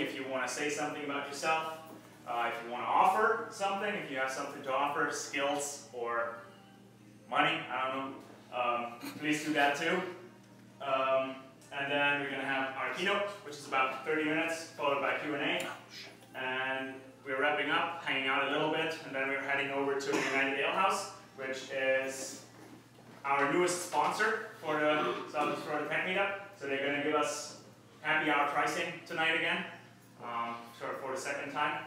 if you want to say something about yourself, uh, if you want to offer something, if you have something to offer, skills or money, I don't know, um, please do that too. Um, and then we're going to have our keynote, which is about 30 minutes, followed by Q&A. And we're wrapping up, hanging out a little bit, and then we're heading over to the United Ale House, which is our newest sponsor for the Southwest Florida Tech Meetup. So they're going to give us happy hour pricing tonight again, um, sort of for the second time.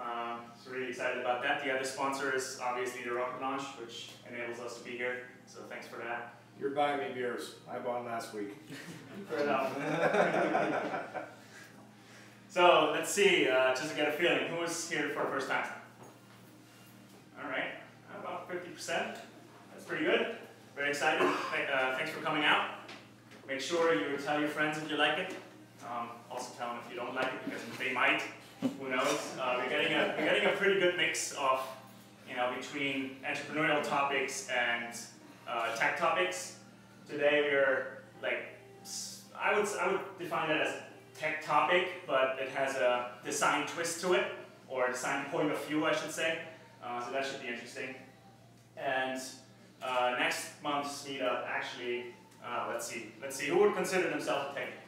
Um, so really excited about that. The other sponsor is obviously the Rocket Lounge, which enables us to be here. So thanks for that. You're buying me beers. I bought them last week. Fair enough. so let's see, uh, just to get a feeling, who was here for the first time? All right, about 50%. That's pretty good. Very excited. Uh, thanks for coming out. Make sure you tell your friends if you like it. Um, them if you don't like it because they might. Who knows? Uh, we're getting a we're getting a pretty good mix of you know between entrepreneurial topics and uh, tech topics. Today we're like I would I would define it as tech topic, but it has a design twist to it or design point of view, I should say. Uh, so that should be interesting. And uh, next month's meetup actually, uh, let's see, let's see, who would consider themselves a all?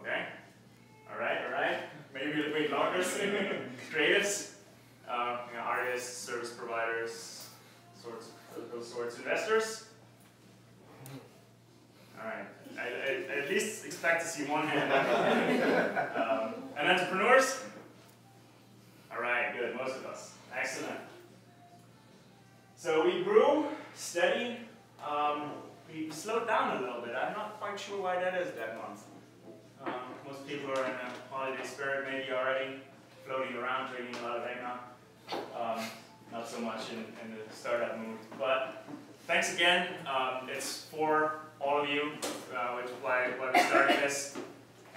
Okay, all right, all right. Maybe the big loggers, creatives, uh, you know, artists, service providers, sorts of those sorts, investors. All right, I, I, I at least expect to see one hand. um, and entrepreneurs? All right, good, most of us. Excellent. So we grew steady. Um, we slowed down a little bit. I'm not quite sure why that is that month. People are in a holiday spirit maybe already, floating around, drinking a lot of eggnog. Um, not so much in, in, the startup mood. But thanks again. Um, it's for all of you, uh, which is why, why we started this.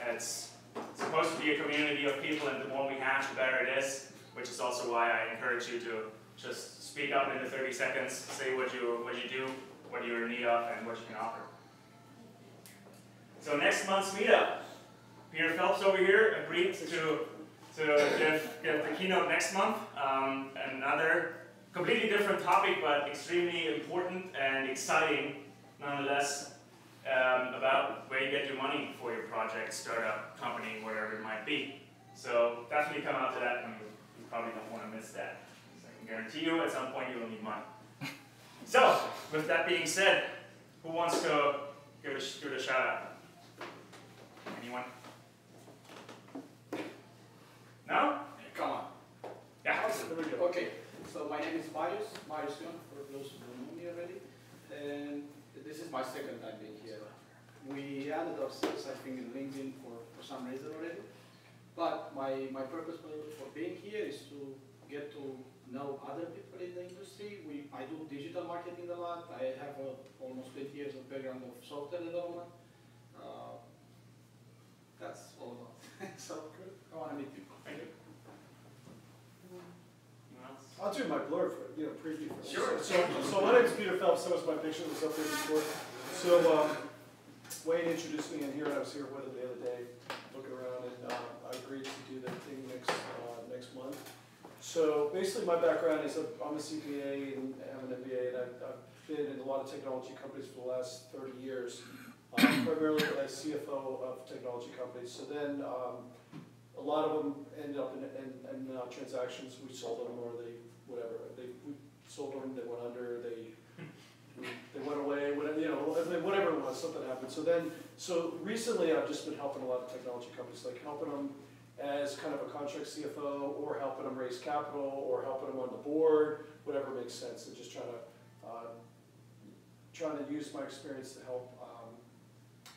It's supposed to be a community of people, and the more we have, the better it is, which is also why I encourage you to just speak up in the 30 seconds, say what you, what you do, what you're in need of, and what you can offer. So next month's meetup, Peter Phelps over here agreed to, to give, give the keynote next month. Um, another completely different topic, but extremely important and exciting nonetheless, um, about where you get your money for your project, startup, company, whatever it might be. So definitely come out to that, and you probably don't want to miss that I can guarantee you at some point you will need money. so, with that being said, who wants to give a, give a shout out? Anyone? No? Come on. Yeah. Okay, so my name is Marius, Marius Young, for those who don't know me already. And this is my second time being here. We added ourselves, I think, in LinkedIn for, for some reason already. But my, my purpose for, being here is to get to know other people in the industry. We, I do digital marketing a lot. I have a, almost 20 years of background of software development. Uh, that's all about. so. I want to meet people. Thank you. I'll do my blur for, you know, preview for Sure. So, so my name is Peter Phelps, that was my picture, was up there before. So, um, Wayne introduced me in here, and I was here with him the other day, looking around, and, uh, I agreed to do the thing next, uh, next month. So basically my background is I'm a CPA and I have an MBA and I've, I've been in a lot of technology companies for the last 30 years, um, primarily as CFO of technology companies. So then um, a lot of them ended up in, in, in uh, transactions. We sold them or they, whatever, they, we sold them, they went under, they they went away, whatever, you know, whatever it was, something happened. So then, so recently I've just been helping a lot of technology companies, like helping them as kind of a contract CFO or helping them raise capital or helping them on the board, whatever makes sense, and just trying to uh, trying to use my experience to help um,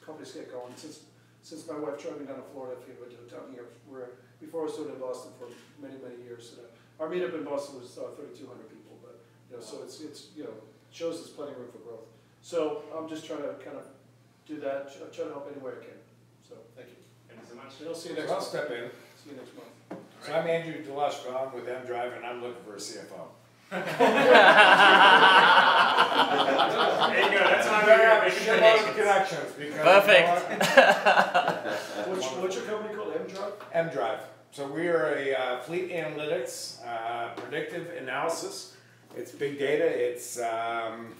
companies get going. Since since my wife drove me down to Florida, I figured to down here where before I was living in Boston for many many years. And, uh, our meetup in Boston was uh, 3,200 people, but you know, so it's it's you know shows there's plenty of room for growth. So I'm just trying to kind of do that, try to help any way I can. So thank you Thank you so much. I'll see you next So I'll month. step in. See you next month. So I'm Andrew Delushko, I'm with M Drive, and I'm looking for a CFO. There you go, that's why I we're here, have a making shitload of connections. connections because. Perfect. What's drive? M Drive. So we are a uh, fleet analytics, uh, predictive analysis. It's big data. It's um,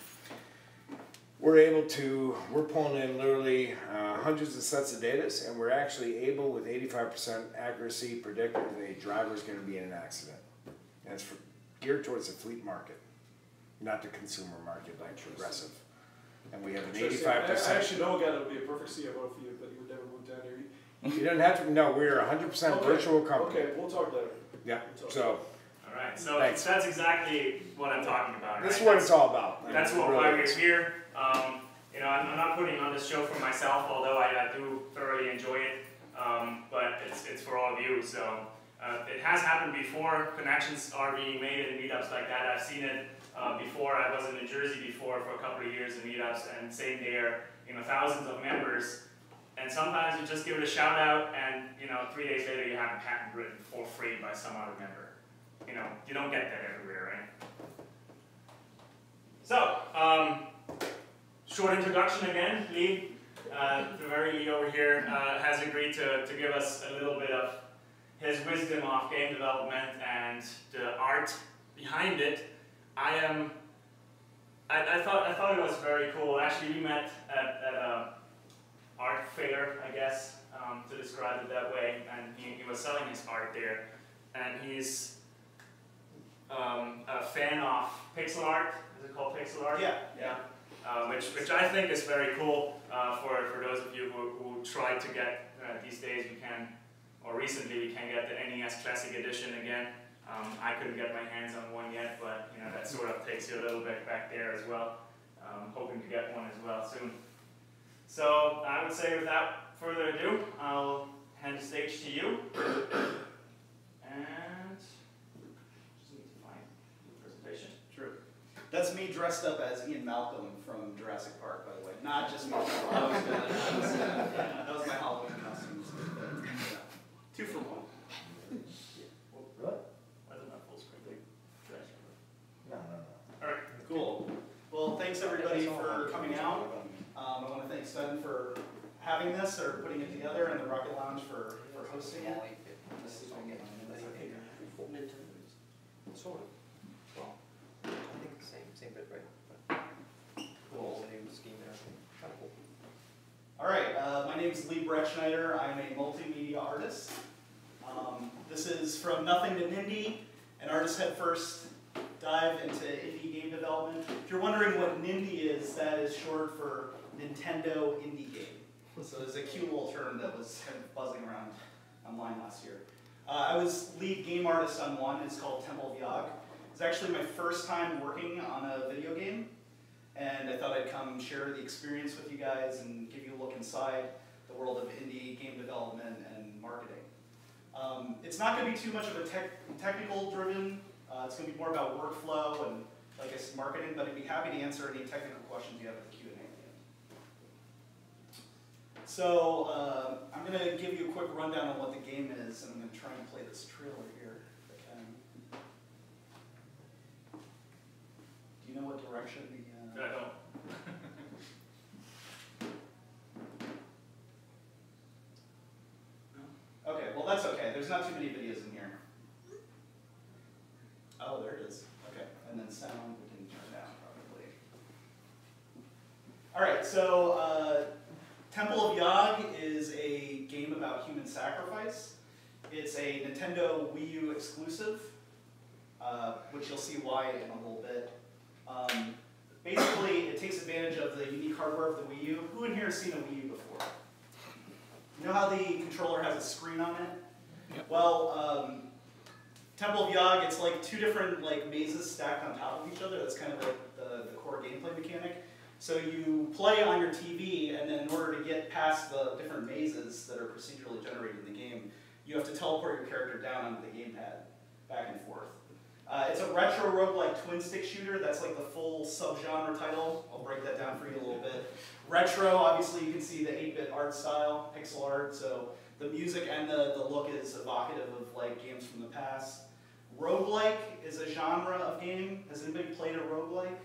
we're able to we're pulling in literally uh, hundreds of sets of data, and we're actually able with 85% accuracy predict if a driver is going to be in an accident. And it's for, geared towards the fleet market, not the consumer market like progressive. And we have an 85%. I actually know a guy that would be a perfect CFO for you, but he would never move down here. You don't have to. No, we're a 100% Okay, virtual company. Okay, we'll talk later. Yeah. We'll talk. So All right, so Thanks. that's exactly what I'm talking about, this right? is what it's all about. That's what, Really why we're here. Um, you know, I'm, I'm not putting on this show for myself, although I, I do thoroughly enjoy it. Um, but it's, it's for all of you. So uh, it has happened before. Connections are being made in meetups like that. I've seen it uh, before. I was in New Jersey before for a couple of years in meetups, and same there. You know, thousands of members. And sometimes you just give it a shout out, and you know, three days later you have a patent written for free by some other member. You know, you don't get that everywhere, right? So, um, short introduction again. Lee, uh, the very Lee over here, uh, has agreed to, to give us a little bit of his wisdom of game development and the art behind it. I am. I, I thought I thought it was very cool. Actually, we met at, at a art fair, I guess, um, to describe it that way, and he, he was selling his art there, and he's um, a fan of pixel art. Is it called pixel art? Yeah, Yeah. Uh, which, which I think is very cool uh, for, for those of you who, who try to get, uh, these days we can, or recently we can get the NES Classic Edition again. Um, I couldn't get my hands on one yet, but you know that sort of takes you a little bit back there as well. Um, hoping to get one as well soon. So I would say without further ado, I'll hand the stage to you. And just need to find the presentation. True. That's me dressed up as Ian Malcolm from Jurassic Park, by the way. Not just me. Uh, that was my Halloween. Two for one. Why is it not full screen? Should I- No, no, no. Alright, Cool. Well, thanks everybody for coming out. Um, I want to thank Sven for having this or putting it together and the Rocket Lounge for, for hosting it. Let's see if I can get my minutes up here. Sort of. Well, I think the same, same bit, right? Cool. The new scheme there, I think. Kind of cool. All right, uh, my name is Lee Bretschneider. I'm a multimedia artist. Um, this is from nothing to Nindie, an artist head first dive into indie game development. If you're wondering what Nindie is, that is short for Nintendo Indie Game. So it's a cute little term that was kind of buzzing around online last year. Uh, I was lead game artist on one. It's called Temple of Yog. It's actually my first time working on a video game and I thought I'd come share the experience with you guys and give you a look inside the world of indie game development and marketing. Um, it's not going to be too much of a tech, technical driven, uh, it's going to be more about workflow and, like I said, marketing, but I'd be happy to answer any technical questions you have at the Q&A. So uh, I'm going to give you a quick rundown on what the game is, and I'm going to try and play this trailer here. Do you know what direction I don't. Okay, well, that's okay. There's not too many videos in here. Oh, there it is. Okay, and then sound we can turn down probably. All right, so uh, Temple of Yog is a game about human sacrifice. It's a Nintendo Wii U exclusive, uh, which you'll see why in a little bit. Um, basically, it takes advantage of the unique hardware of the Wii U. Who in here has seen a Wii U before? You know how the controller has a screen on it? Well, um, Temple of Yog, it's like two different like mazes stacked on top of each other. That's kind of like the, the core gameplay mechanic. So you play on your TV, and then in order to get past the different mazes that are procedurally generated in the game, you have to teleport your character down onto the gamepad, back and forth. Uh, it's a retro roguelike twin stick shooter. That's like the full subgenre title. I'll break that down for you a little bit. Retro, obviously you can see the 8-bit art style, pixel art, so the music and the, the look is evocative of like games from the past. Roguelike is a genre of game. Has anybody played a roguelike?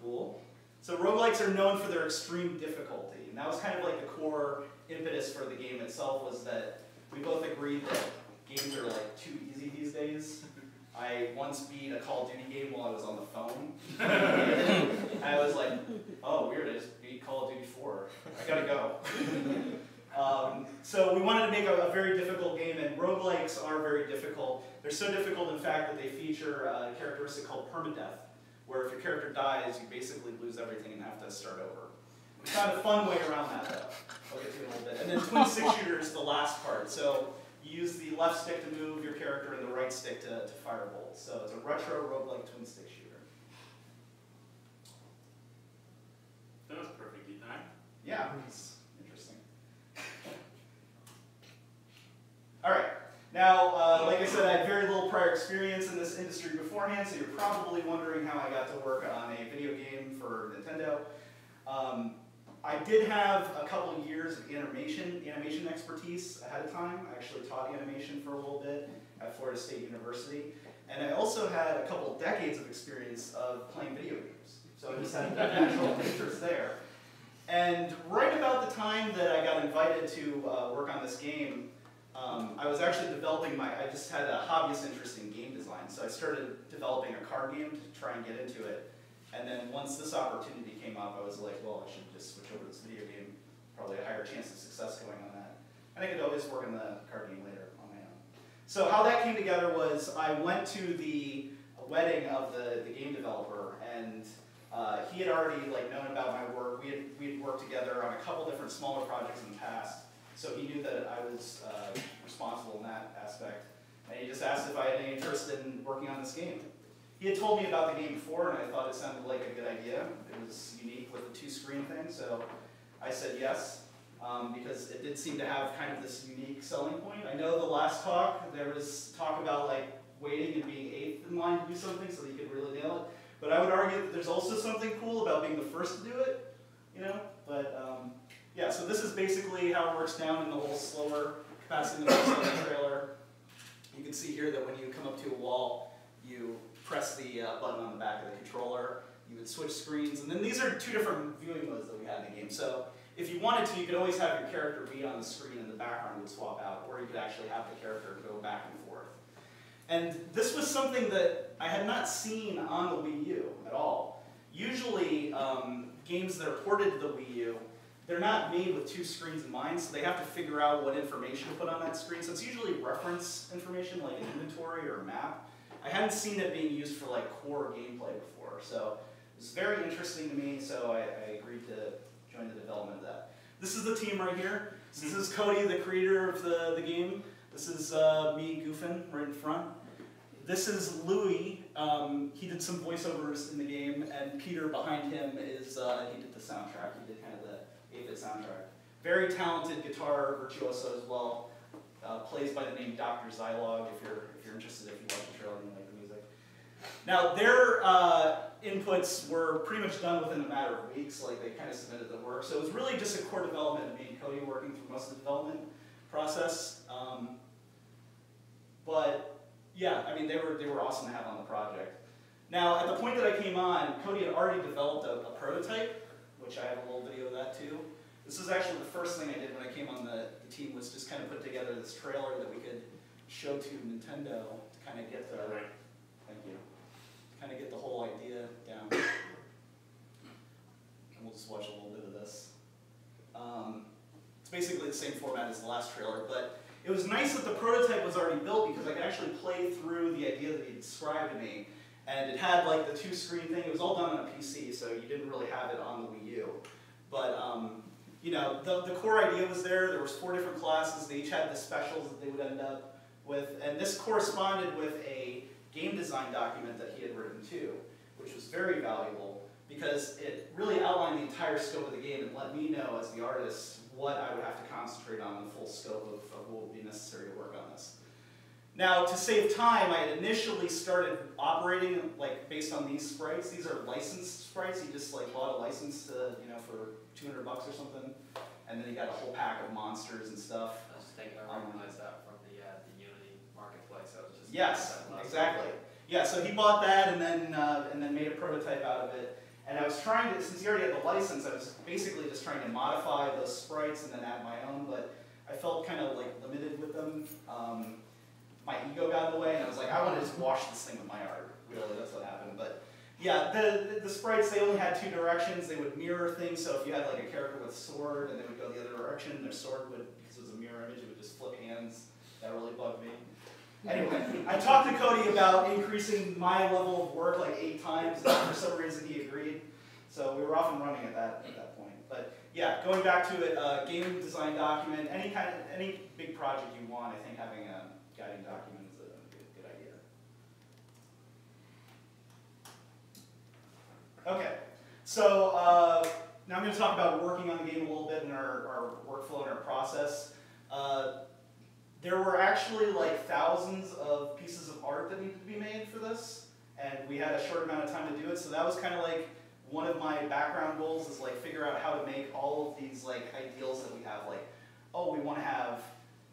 Cool. So roguelikes are known for their extreme difficulty, and that was kind of like the core impetus for the game itself was that we both agreed that games are like too easy these days. I once beat a Call of Duty game while I was on the phone. I was like, oh, weird, I just beat Call of Duty 4. I gotta go. um, so we wanted to make a, a, very difficult game, and roguelikes are very difficult. They're so difficult, in fact, that they feature a characteristic called permadeath, where if your character dies, you basically lose everything and have to start over. We found a fun way around that, though. I'll get to it in a little bit. And then twin stick shooter is the last part. So you use the left stick to move your character and the right stick to, to fire bolts. So it's a retro roguelike twin stick shooter. That was perfectly timed. Yeah, it's interesting. All right. Now, uh, like I said, I had very little prior experience in this industry beforehand, so you're probably wondering how I got to work on a video game for Nintendo. Um, I did have a couple of years of animation, animation expertise ahead of time. I actually taught animation for a little bit at Florida State University. And I also had a couple of decades of experience of playing video games. So I just had a natural interest there. And right about the time that I got invited to uh, work on this game, um, I was actually developing my, I just had a hobbyist interest in game design. So I started developing a card game to try and get into it. And then once this opportunity came up, I was like, well, I should just switch over to this video game. Probably a higher chance of success going on that. And I could always work on the card game later on my own. So how that came together was I went to the wedding of the, the game developer, and uh, he had already like known about my work. We had, we had worked together on a couple different smaller projects in the past, so he knew that I was uh, responsible in that aspect. And he just asked if I had any interest in working on this game. He had told me about the game before, and I thought it sounded like a good idea. It was unique with the two-screen thing, so I said yes, um, because it did seem to have kind of this unique selling point. I know the last talk, there was talk about like waiting and being eighth in line to do something so that you could really nail it. But I would argue that there's also something cool about being the first to do it, you know? But um, yeah, so this is basically how it works down in the whole slower capacity trailer. You can see here that when you come up to a wall, you press the uh, button on the back of the controller. You would switch screens, and then these are two different viewing modes that we had in the game. So if you wanted to, you could always have your character be on the screen and the background would swap out, or you could actually have the character go back and forth. And this was something that I had not seen on the Wii U at all. Usually, um, games that are ported to the Wii U, they're not made with two screens in mind, so they have to figure out what information to put on that screen. So it's usually reference information like an inventory or a map. I hadn't seen it being used for like core gameplay before, so it was very interesting to me, so I, I agreed to join the development of that. This is the team right here. this is Cody, the creator of the, the game. This is uh, me goofing right in front. This is Louis. Um, he did some voiceovers in the game, and Peter behind him is uh, he did the soundtrack. He did kind of the 8-bit soundtrack. Very talented guitar virtuoso as well. Uh, plays by the name Dr. Zilog if you're if you're interested, if you watch the trailer and you like the music. Now their uh, inputs were pretty much done within a matter of weeks, like they kind of submitted the work. So it was really just a core development of me and Cody working through most of the development process. Um, but yeah, I mean they were they were awesome to have on the project. Now at the point that I came on, Cody had already developed a, a prototype, which I have a little video of that too. This is actually the first thing I did when I came on the, the team was just kind of put together this trailer that we could show to Nintendo to kind of get the, right. thank you, kind of get the whole idea down. And we'll just watch a little bit of this. Um, it's basically the same format as the last trailer, but it was nice that the prototype was already built because I could actually play through the idea that he described to me. And it had like the two screen thing, it was all done on a PC, so you didn't really have it on the Wii U. But um, you know, the, the core idea was there. There was four different classes. They each had the specials that they would end up with. And this corresponded with a game design document that he had written too, which was very valuable because it really outlined the entire scope of the game and let me know as the artist what I would have to concentrate on the full scope of, of what would be necessary to work on this. Now, to save time, I initially started operating like based on these sprites. These are licensed sprites. You just like bought a license to, you know, for 200 bucks or something, and then you got a whole pack of monsters and stuff. I was thinking, I recognize that from the, uh, the Unity marketplace, I was just. Yes, exactly. Yeah, so he bought that and then, uh, and then made a prototype out of it. And I was trying to, since he already had the license, I was basically just trying to modify those sprites and then add my own, but I felt kind of like limited with them my ego got in the way, and I was like, I want to just wash this thing with my art. Really, that's what happened. But yeah, the, the sprites, they only had two directions. They would mirror things, so if you had like a character with a sword and they would go the other direction, their sword would, because it was a mirror image, it would just flip hands. That really bugged me. Anyway, I talked to Cody about increasing my level of work like eight times, and for some reason he agreed. So we were off and running at that, at that point. But yeah, going back to it, uh, game design document, any kind of, any big project you want, I think having a guiding document is a good, good idea. Okay, so uh, now I'm going to talk about working on the game a little bit in our, our workflow and our process. Uh, there were actually like thousands of pieces of art that needed to be made for this, and we had a short amount of time to do it, so that was kind of like one of my background goals is like figure out how to make all of these like ideals that we have, like, oh, we want to have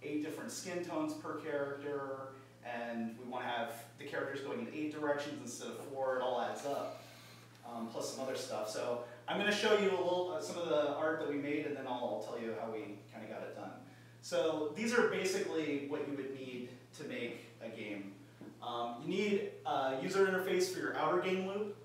eight different skin tones per character, and we want to have the characters going in eight directions instead of four, it all adds up um, plus some other stuff. So I'm going to show you a little uh, some of the art that we made, and then I'll, I'll tell you how we kind of got it done. So these are basically what you would need to make a game. Um, you need a user interface for your outer game loop.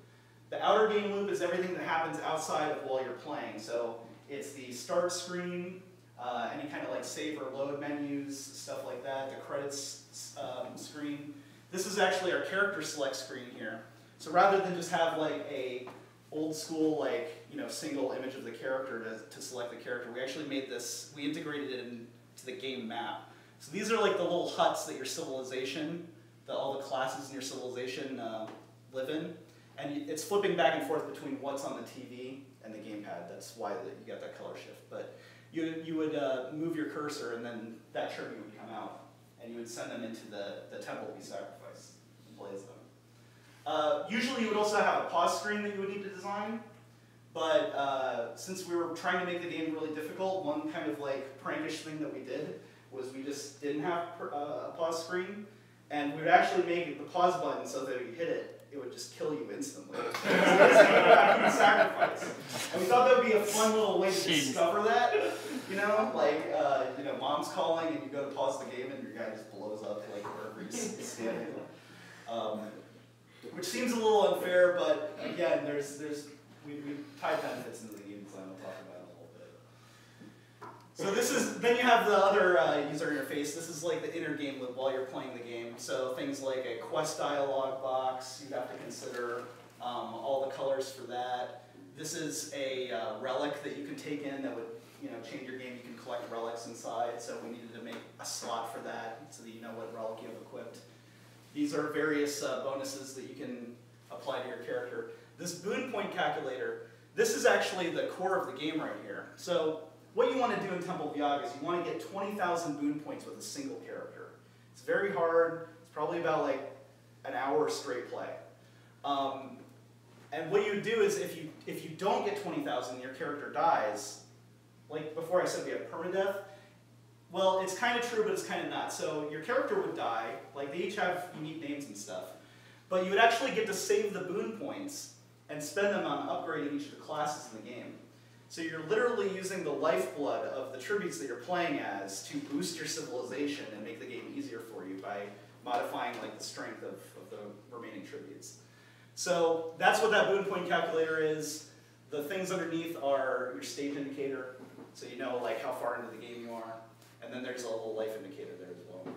The outer game loop is everything that happens outside of while you're playing. So it's the start screen, uh, any kind of like save or load menus, stuff like that, the credits um, screen. This is actually our character select screen here. So rather than just have like a old school like you know single image of the character to, to select the character, we actually made this, we integrated it into the game map. So these are like the little huts that your civilization, that all the classes in your civilization uh, live in. And it's flipping back and forth between what's on the TV and the gamepad. That's why you got that color shift. But you, you would uh, move your cursor and then that tribute would come out. And you would send them into the, the temple be sacrificed and blaze them. Uh, usually you would also have a pause screen that you would need to design, but uh, since we were trying to make the game really difficult, one kind of like prankish thing that we did was we just didn't have uh, a pause screen, and we would actually make the pause button so that if you hit it, it would just kill you instantly. sacrifice. And we thought that would be a fun little way to Jeez. discover that, you know, like, uh, you know, mom's calling and you go to pause the game and your guy just blows up like wherever he's standing. Um, which seems a little unfair, but again, there's there's we, we tied benefits into the game design. We'll talk about it a little bit. So this is then you have the other uh, user interface. This is like the inner game loop while you're playing the game. So things like a quest dialog box you have to consider, um, all the colors for that. This is a uh, relic that you can take in that would you know change your game. You can collect relics inside. So we needed to make a slot for that so that you know what relic you have equipped. These are various uh, bonuses that you can apply to your character. This boon point calculator, this is actually the core of the game right here. So what you want to do in Temple of Yog is you want to get 20,000 boon points with a single character. It's very hard. It's probably about like an hour straight play. Um, and what you do is if you, if you don't get 20,000 and your character dies, like before I said we have permadeath, well, it's kind of true, but it's kind of not. So your character would die, like they each have unique names and stuff, but you would actually get to save the boon points and spend them on upgrading each of the classes in the game. So you're literally using the lifeblood of the tributes that you're playing as to boost your civilization and make the game easier for you by modifying like the strength of, of the remaining tributes. So that's what that boon point calculator is. The things underneath are your stage indicator, so you know like how far into the game you are. And then there's a little life indicator there as well.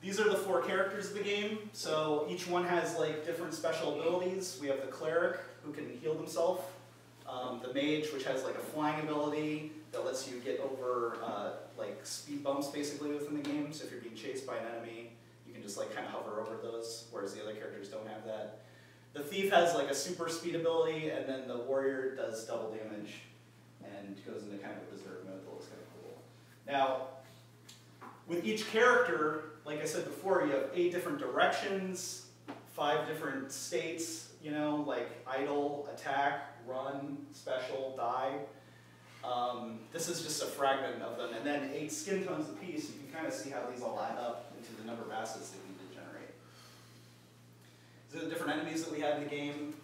These are the four characters of the game. So each one has like different special abilities. We have the cleric who can heal themselves. Um, the mage, which has like a flying ability that lets you get over uh, like speed bumps basically within the game. So if you're being chased by an enemy, you can just like kind of hover over those, whereas the other characters don't have that. The thief has like a super speed ability, and then the warrior does double damage and goes into kind of a berserk mode that looks kind of cool. Now, with each character, like I said before, you have eight different directions, five different states, you know, like idle, attack, run, special, die. Um, this is just a fragment of them, and then eight skin tones apiece, you can kind of see how these all add up into the number of assets that you need to generate. These are the different enemies that we had in the game.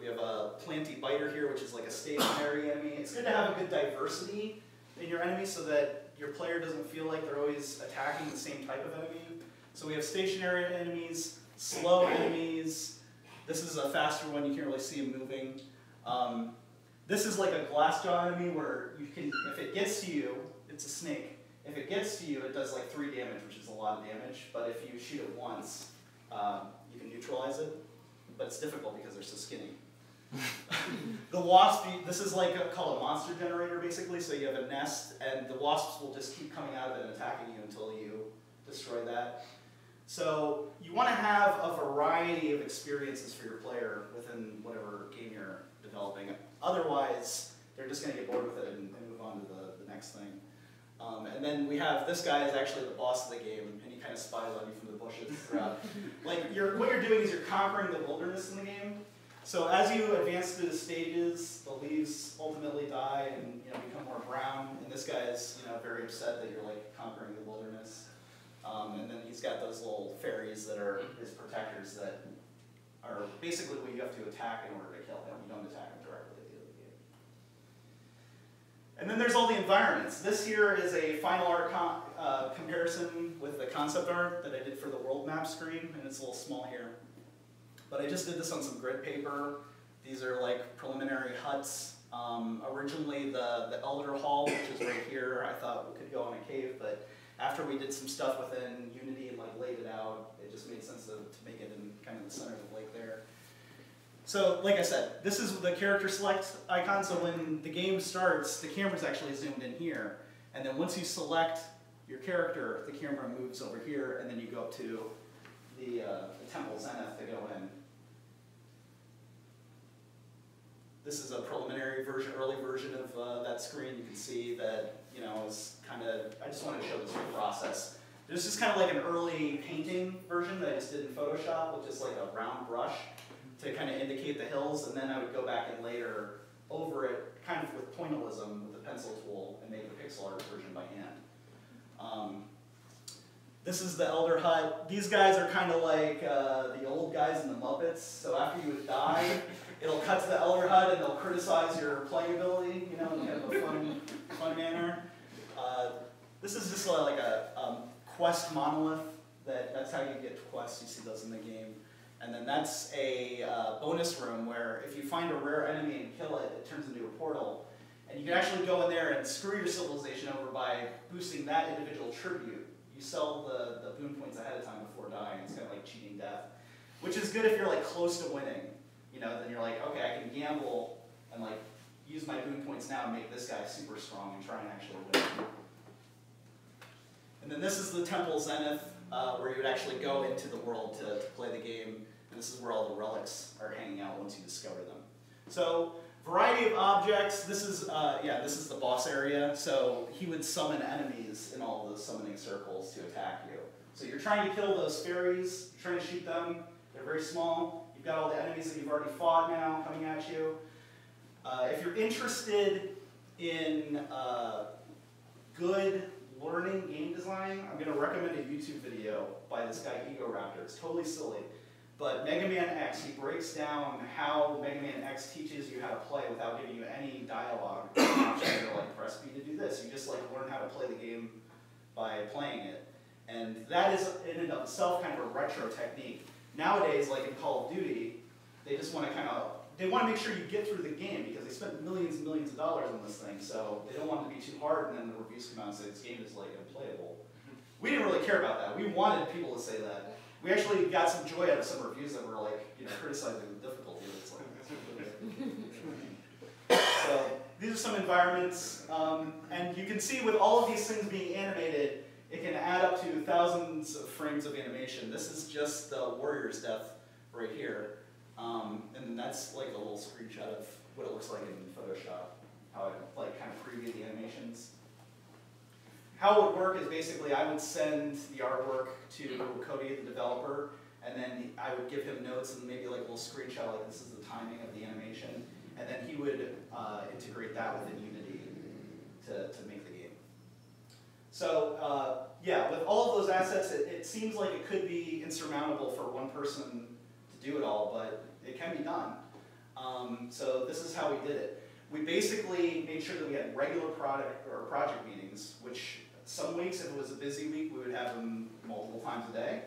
We have a planty biter here, which is like a stationary enemy. It's good to have a good diversity in your enemies so that your player doesn't feel like they're always attacking the same type of enemy. So we have stationary enemies, slow enemies. This is a faster one, you can't really see them moving. Um, this is like a glass jaw enemy where you can, if it gets to you, it's a snake. If it gets to you, it does like three damage, which is a lot of damage. But if you shoot it once, um, you can neutralize it. But it's difficult because they're so skinny. the wasp, this is like a, called a monster generator basically. So you have a nest, and the wasps will just keep coming out of it and attacking you until you destroy that. So you want to have a variety of experiences for your player within whatever game you're developing. Otherwise, they're just going to get bored with it and, and move on to the, the next thing. Um, and then we have this guy is actually the boss of the game, and he kind of spies on you from the bushes throughout. like you're, what you're doing is you're conquering the wilderness in the game. So as you advance through the stages, the leaves ultimately die and you know become more brown. And this guy is you know very upset that you're like conquering the wilderness. Um, and then he's got those little fairies that are his protectors that are basically what you have to attack in order to kill him. You don't attack him directly at the end of the game. And then there's all the environments. This here is a final art uh, comparison with the concept art that I did for the world map screen, and it's a little small here. But I just did this on some grid paper. These are like preliminary huts. Um, originally, the, the Elder Hall, which is right here, I thought we could go in a cave, but after we did some stuff within Unity and like laid it out, it just made sense to, to make it in kind of the center of the lake there. So, like I said, this is the character select icon, so when the game starts, the camera's actually zoomed in here. And then once you select your character, the camera moves over here, and then you go up to the, uh, the Temple Zenith to go in. This is a preliminary version, early version of uh, that screen. You can see that, you know, is kind of, I just wanted to show this whole process. This is kind of like an early painting version that I just did in Photoshop with just like a round brush to kind of indicate the hills, and then I would go back in later over it, kind of with pointillism with the pencil tool, and make a pixel art version by hand. Um, this is the Elder Hut. These guys are kind of like uh, the old guys in the Muppets. So after you would die, it'll cut to the Elder Hut and they'll criticize your playability, you know, in kind of a fun, fun manner. Uh, this is just like a um, quest monolith. That, that's how you get quests. You see those in the game. And then that's a uh, bonus room where if you find a rare enemy and kill it, it turns into a portal. And you can actually go in there and screw your civilization over by boosting that individual tribute. You sell the, the boon points ahead of time before dying. It's kind of like cheating death. Which is good if you're like close to winning. You know, then you're like, okay, I can gamble and like use my boon points now and make this guy super strong and try and actually win. And then this is the Temple Zenith, uh, where you would actually go into the world to, to play the game. And this is where all the relics are hanging out once you discover them. So, variety of objects. This is, uh, yeah, this is the boss area. So he would summon enemies in all those summoning circles to attack you. So you're trying to kill those fairies, you're trying to shoot them. They're very small. You've got all the enemies that you've already fought now coming at you. Uh, if you're interested in uh, good learning game design, I'm going to recommend a YouTube video by this guy Egoraptor. It's totally silly. But Mega Man X, he breaks down how Mega Man X teaches you how to play without giving you any dialogue. you like press B to do this. You just like learn how to play the game by playing it. And that is in and of itself kind of a retro technique. Nowadays, like in Call of Duty, they just want to kind of they want to make sure you get through the game because they spent millions and millions of dollars on this thing, so they don't want it to be too hard, and then the reviews come out and say this game is like unplayable. We didn't really care about that. We wanted people to say that. We actually got some joy out of some reviews that were like, you know, criticizing the difficulty. It's like, so these are some environments, um, and you can see with all of these things being animated, it can add up to thousands of frames of animation. This is just the warrior's death right here. Um, and that's like a little screenshot of what it looks like in Photoshop, how I like kind of preview the animations. How it would work is basically I would send the artwork to Cody, the developer, and then I would give him notes and maybe like a little screenshot like this is the timing of the animation, and then he would uh, integrate that within Unity to, to make the game. So uh, yeah, with all of those assets, it, it seems like it could be insurmountable for one person do it all, but it can be done. Um, so this is how we did it. we basically made sure that we had regular product or project meetings, which some weeks, if it was a busy week, we would have them multiple times a day.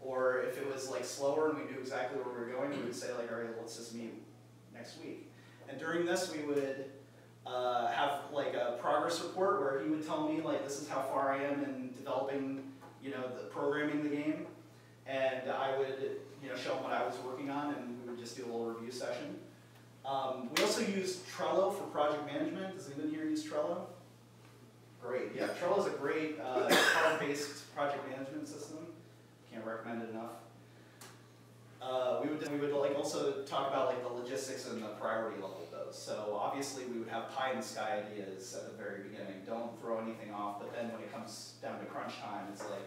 Or if it was like slower and we knew exactly where we were going, we would say like, all right, let's just meet next week. And during this, we would uh, have like a progress report where he would tell me like, this is how far I am in developing, you know, the programming the game. And I would, you know, show him what I was working on and we would just do a little review session. Um, we also use Trello for project management. Does anyone here use Trello? Great, yeah, Trello is a great uh, cloud-based project management system. Can't recommend it enough. Uh, we would we would like also talk about like the logistics and the priority level of those. So obviously we would have pie in the sky ideas at the very beginning. Don't throw anything off. But then when it comes down to crunch time, it's like,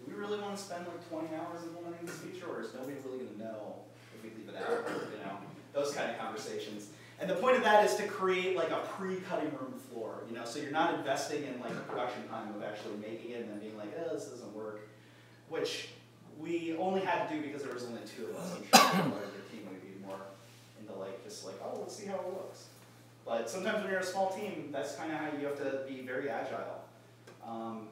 do we really want to spend like 20 hours implementing this feature, or is nobody really going to know if we leave it out? You know, those kind of conversations. And the point of that is to create like a pre-cutting room floor, you know, so you're not investing in like the production time of actually making it and then being like, oh, this doesn't work, which we only had to do because there was only two of us. I'm sure larger team would be more into like, just like, oh, let's see how it looks. But sometimes when you're a small team, that's kind of how you have to be very agile. Um,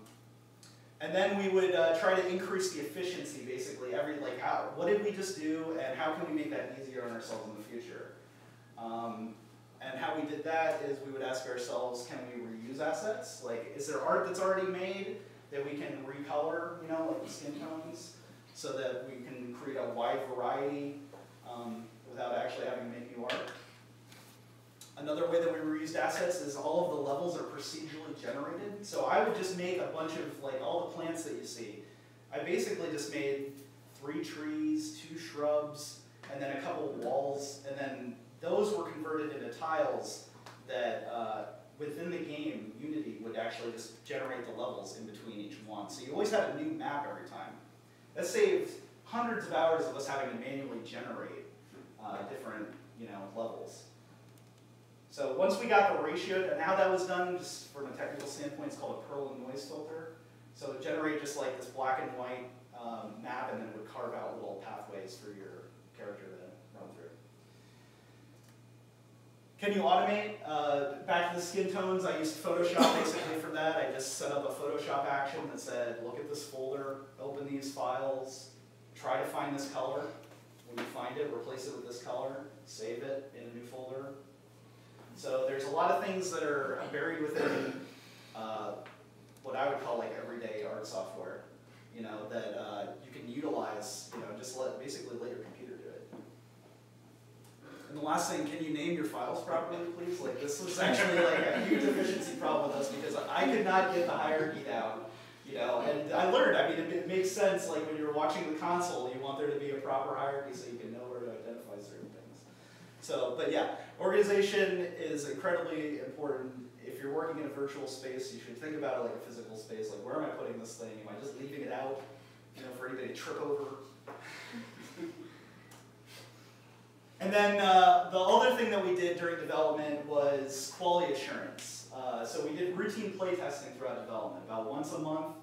and then we would uh, try to increase the efficiency, basically, every, like, how, what did we just do, and how can we make that easier on ourselves in the future? Um, and how we did that is we would ask ourselves, can we reuse assets? Like, is there art that's already made that we can recolor, you know, like the skin tones, so that we can create a wide variety um, without actually having to make new art? Another way that we reused assets is all of the levels are procedurally generated. So I would just make a bunch of, like, all the plants that you see. I basically just made three trees, two shrubs, and then a couple walls, and then those were converted into tiles that uh, within the game, Unity would actually just generate the levels in between each one. So you always had a new map every time. That saved hundreds of hours of us having to manually generate uh, different you know, levels. So once we got the ratio, and how that was done, just from a technical standpoint, it's called a Perlin noise filter. So it generated just like this black and white um, map, and then it would carve out little pathways for your character to run through. Can you automate? Uh, back to the skin tones, I used Photoshop basically for that. I just set up a Photoshop action that said, look at this folder, open these files, try to find this color. When you find it, replace it with this color, save it in a new folder. So there's a lot of things that are buried within uh, what I would call like everyday art software, you know, that uh, you can utilize, you know, just let, basically let your computer do it. And the last thing, can you name your files properly, please? Like this was actually like a huge efficiency problem with us because I could not get the hierarchy down. You know, and I learned, I mean, it, it makes sense, like when you're watching the console, you want there to be a proper hierarchy so you can know where to identify certain things. So, but yeah, organization is incredibly important. If you're working in a virtual space, you should think about it like a physical space, like where am I putting this thing? Am I just leaving it out, you know, for anybody to trip over? And then uh, the other thing that we did during development was quality assurance. Uh, so we did routine play testing throughout development. About once a month,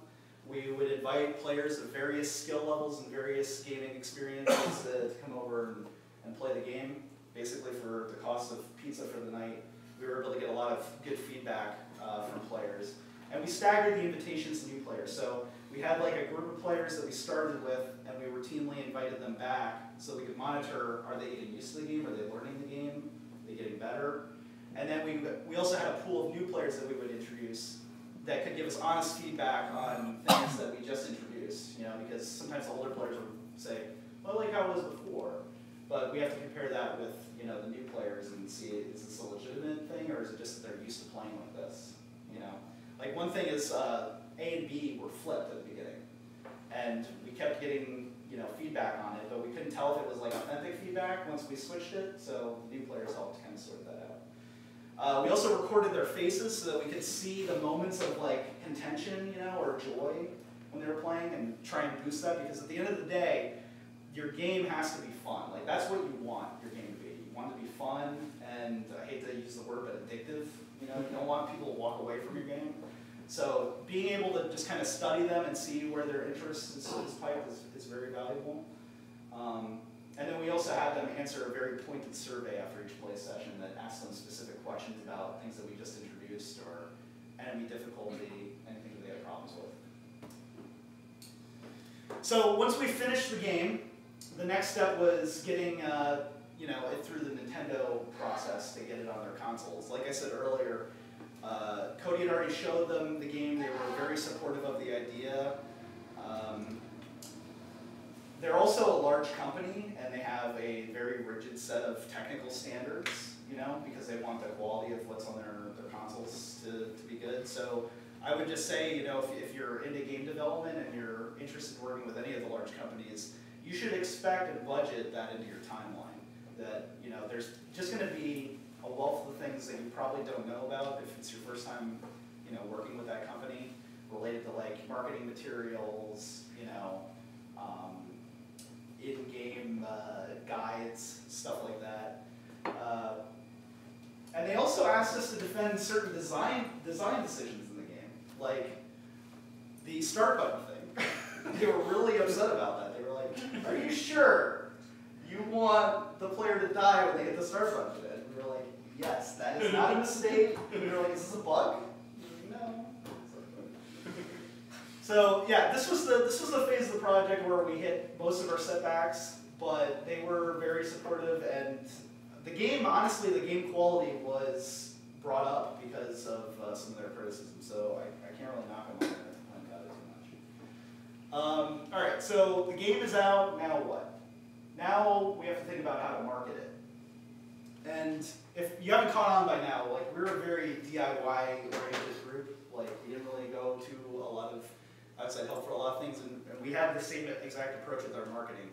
we would invite players of various skill levels and various gaming experiences to, come over and, and play the game, basically for the cost of pizza for the night. We were able to get a lot of good feedback uh, from players. And we staggered the invitations to new players. So we had like a group of players that we started with, and we routinely invited them back so we could monitor, are they getting used to the game, are they learning the game, are they getting better? And then we, we also had a pool of new players that we would introduce that could give us honest feedback on things that we just introduced, you know, because sometimes the older players would say, well, I like it was before, but we have to compare that with, you know, the new players and see, is this a legitimate thing, or is it just that they're used to playing like this, you know? Like one thing is, uh, A and B were flipped at the beginning, and we kept getting you know, feedback on it, but we couldn't tell if it was like authentic feedback once we switched it, so the new players helped kind of sort that out. Uh, we also recorded their faces so that we could see the moments of like contention, you know, or joy when they were playing and try and boost that because at the end of the day, your game has to be fun. Like that's what you want your game to be. You want it to be fun and I hate to use the word, but addictive. You know, you don't want people to walk away from your game. So being able to just kind of study them and see where their interest is, is pipe is, is very valuable. Um, and then we also had them answer a very pointed survey after each play session that asked them specific questions about things that we just introduced or enemy difficulty, anything that they had problems with. So once we finished the game, the next step was getting uh, you know it through the Nintendo process to get it on their consoles. Like I said earlier, uh, Cody had already showed them the game. They were very supportive of the idea. Um, they're also a large company, and they have a very rigid set of technical standards. You know, because they want the quality of what's on their, their consoles to, to be good. So I would just say, you know, if, if you're into game development and you're interested in working with any of the large companies, you should expect and budget that into your timeline. That, you know, there's just gonna be a wealth of things that you probably don't know about if it's your first time, you know, working with that company, related to like marketing materials, you know, um, in-game uh, guides, stuff like that. Uh, and they also asked us to defend certain design design decisions in the game, like the start button thing. they were really upset about that. They were like, "Are you sure you want the player to die when they hit the start button?" And we were like, "Yes, that is not a mistake." And we were like, "Is this a bug?" No. So yeah, this was the this was the phase of the project where we hit most of our setbacks, but they were very supportive and the game, honestly, the game quality was brought up because of uh, some of their criticism, so I, I can't really knock them on it about it too much. Um, all right, so the game is out. Now what? Now we have to think about how to market it. And if you haven't caught on by now, like we're a very DIY oriented group. Like we didn't really go to a lot of outside help for a lot of things, and, and we have the same exact approach with our marketing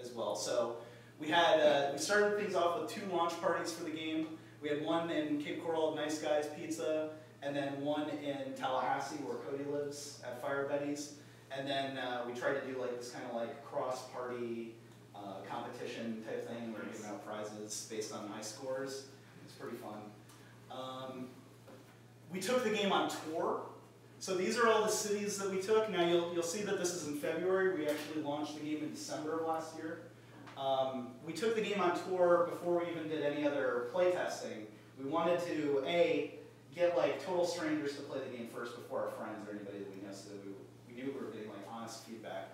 as well. So we had uh, we started things off with two launch parties for the game. We had one in Cape Coral Nice Guys Pizza, and then one in Tallahassee where Cody lives at Fire Betty's. And then uh, we tried to do like this kind of like cross-party uh, competition type thing where we're giving out prizes based on high scores. It's pretty fun. Um, we took the game on tour. So these are all the cities that we took. Now you'll, you'll see that this is in February. We actually launched the game in December of last year. Um, we took the game on tour before we even did any other play testing. We wanted to, A, get like total strangers to play the game first before our friends or anybody that we know so that we, we knew we were getting like honest feedback.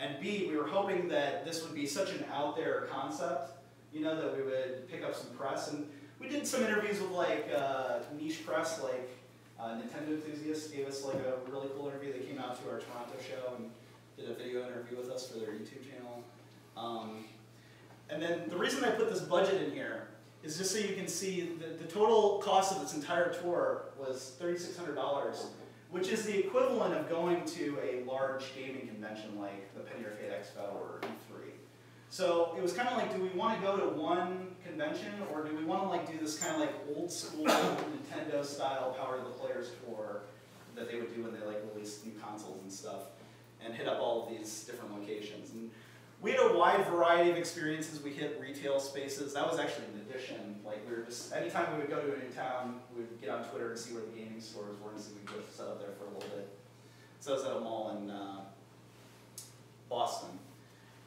And B, we were hoping that this would be such an out there concept, you know, that we would pick up some press. And we did some interviews with like uh, niche press, like uh, Nintendo enthusiasts gave us like a really cool interview. They came out to our Toronto show and did a video interview with us for their YouTube channel. Um, and then the reason I put this budget in here is just so you can see that the total cost of this entire tour was $3,600, which is the equivalent of going to a large gaming convention like the Penny Arcade Expo or E3. So it was kind of like, do we want to go to one convention or do we want to like do this kind of like old school Nintendo style Power to the Players tour that they would do when they like released new consoles and stuff and hit up all of these different locations. And we had a wide variety of experiences. We hit retail spaces. That was actually an addition. Like we were just anytime we would go to a new town, we would get on Twitter and see where the gaming stores were and see we could set up there for a little bit. So I was at a mall in uh, Boston.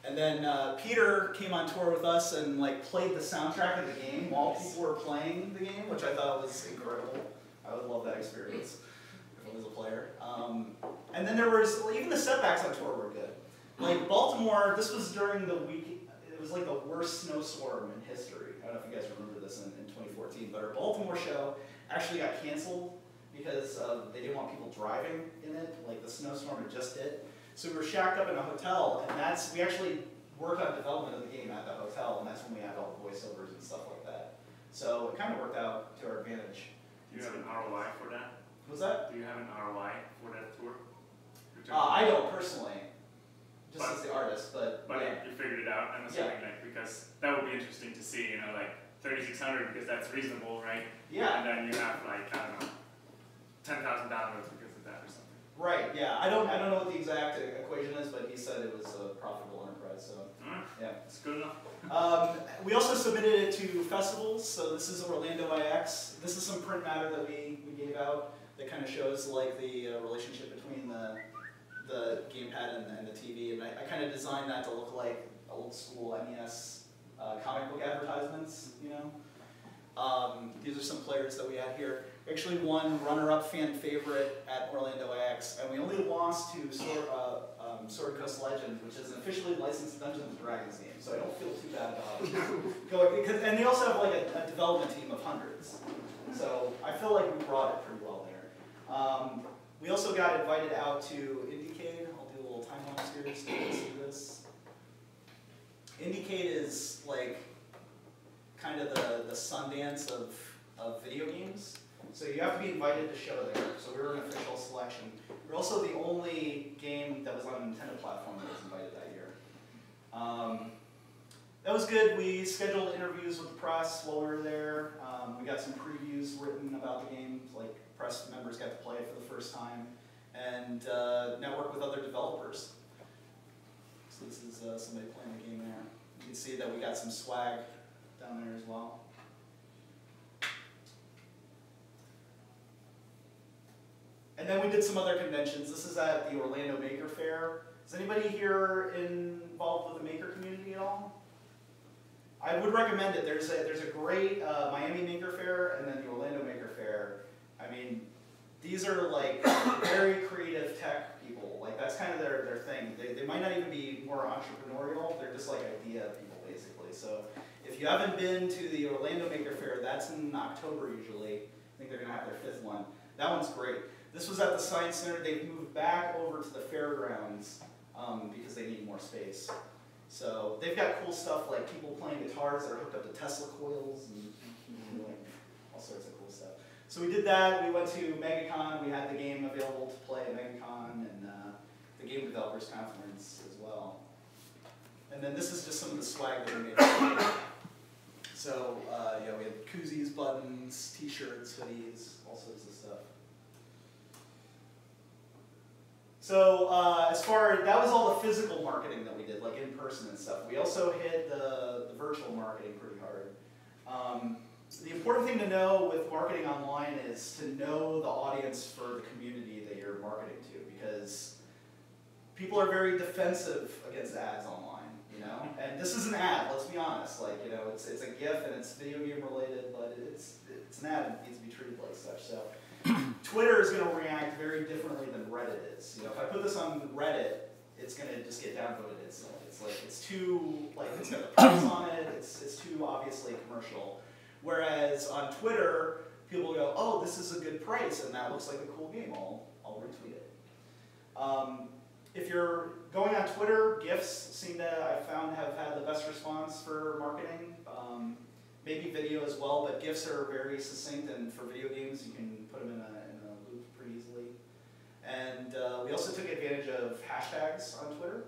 And then uh, Peter came on tour with us and like played the soundtrack of the game while people were playing the game, which I thought was incredible. I would love that experience if I was a player. Um, and then there was even the setbacks on tour were good. Like Baltimore, this was during the week, it was like the worst snowstorm in history. I don't know if you guys remember this in, in 2014, but our Baltimore show actually got canceled because uh, they didn't want people driving in it. Like the snowstorm had just hit. So we were shacked up in a hotel, and that's, we actually worked on development of the game at the hotel, and that's when we had all the voiceovers and stuff like that. So it kind of worked out to our advantage. Do you have an ROI for that? Was that? Do you have an ROI for that tour? Uh, I don't personally, just as the artist, but, But yeah. you figured it out, I'm assuming, like, because that would be interesting to see, you know, like, thirty-six hundred, because that's reasonable, right? Yeah, And then you have, like, I don't know, ten thousand downloads because of that or something. right, yeah. I don't, I don't know what the exact equation is, but he said it was a profitable enterprise, so, yeah. it's good enough. Um, we also submitted it to festivals, so this is Orlando IX. This is some print matter that we, we gave out that kind of shows like the uh, relationship between the, the gamepad and, and the TV, and I, I kind of designed that to look like old school NES uh, comic book advertisements, you know. Um, these are some players that we had here. We actually won runner-up fan favorite at Orlando X, and we only lost to Sword, uh, um, Sword Coast Legends, which is an officially licensed Dungeons and Dragons game. So I don't feel too bad about it. because, and they also have like a, a development team of hundreds. So I feel like we brought it pretty well there. Um, we also got invited out to Indiecade. I'll do a little time lapse here so you can see this. Indiecade is like kind of the, the Sundance of, of video games. So you have to be invited to show there. So we were an official selection. We're also the only game that was on a Nintendo platform that was invited that year. Um, that was good. We scheduled interviews with the press while we were there. Um, we got some previews written about the game, like press members got to play it for the first time, and uh, network with other developers. So this is uh, somebody playing the game there. You can see that we got some swag down there as well. And then we did some other conventions. This is at the Orlando Maker Faire. Is anybody here involved with the maker community at all? I would recommend it. There's a, there's a great uh, Miami Maker Faire and then the Orlando Maker Faire. I mean, these are like very creative tech people. Like that's kind of their, their thing. They, they might not even be more entrepreneurial. They're just like idea people basically. So if you haven't been to the Orlando Maker Faire, that's in October usually. I think they're gonna have their fifth one. That one's great. This was at the Science Center. They've moved back over to the fairgrounds um, because they need more space. So they've got cool stuff like people playing guitars that are hooked up to Tesla coils and know, like all sorts of. So we did that. We went to MegaCon. We had the game available to play at MegaCon and uh, the Game Developers Conference as well. And then this is just some of the swag that we made. So uh, yeah, we had koozies, buttons, T-shirts, hoodies, all sorts of stuff. So uh, as far that was all the physical marketing that we did, like in person and stuff. We also hit the, the virtual marketing pretty hard. Um, the important thing to know with marketing online is to know the audience for the community that you're marketing to, because people are very defensive against ads online. You know, and this is an ad. Let's be honest. Like you know, it's it's a GIF and it's video game related, but it's it's an ad and it needs to be treated like such. So. Twitter is going to react very differently than Reddit is. You know, if I put this on Reddit, it's going to just get downvoted instantly. It's like it's too like it's got the price on it. It's it's too obviously commercial. Whereas on Twitter, people go, "Oh, this is a good price, and that looks like a cool game. I'll I'll retweet it." Um, if you're going on Twitter, GIFs seem to I found have had the best response for marketing. Um, maybe video as well, but GIFs are very succinct, and for video games, you can put them in a, in a loop pretty easily. And uh, we also took advantage of hashtags on Twitter.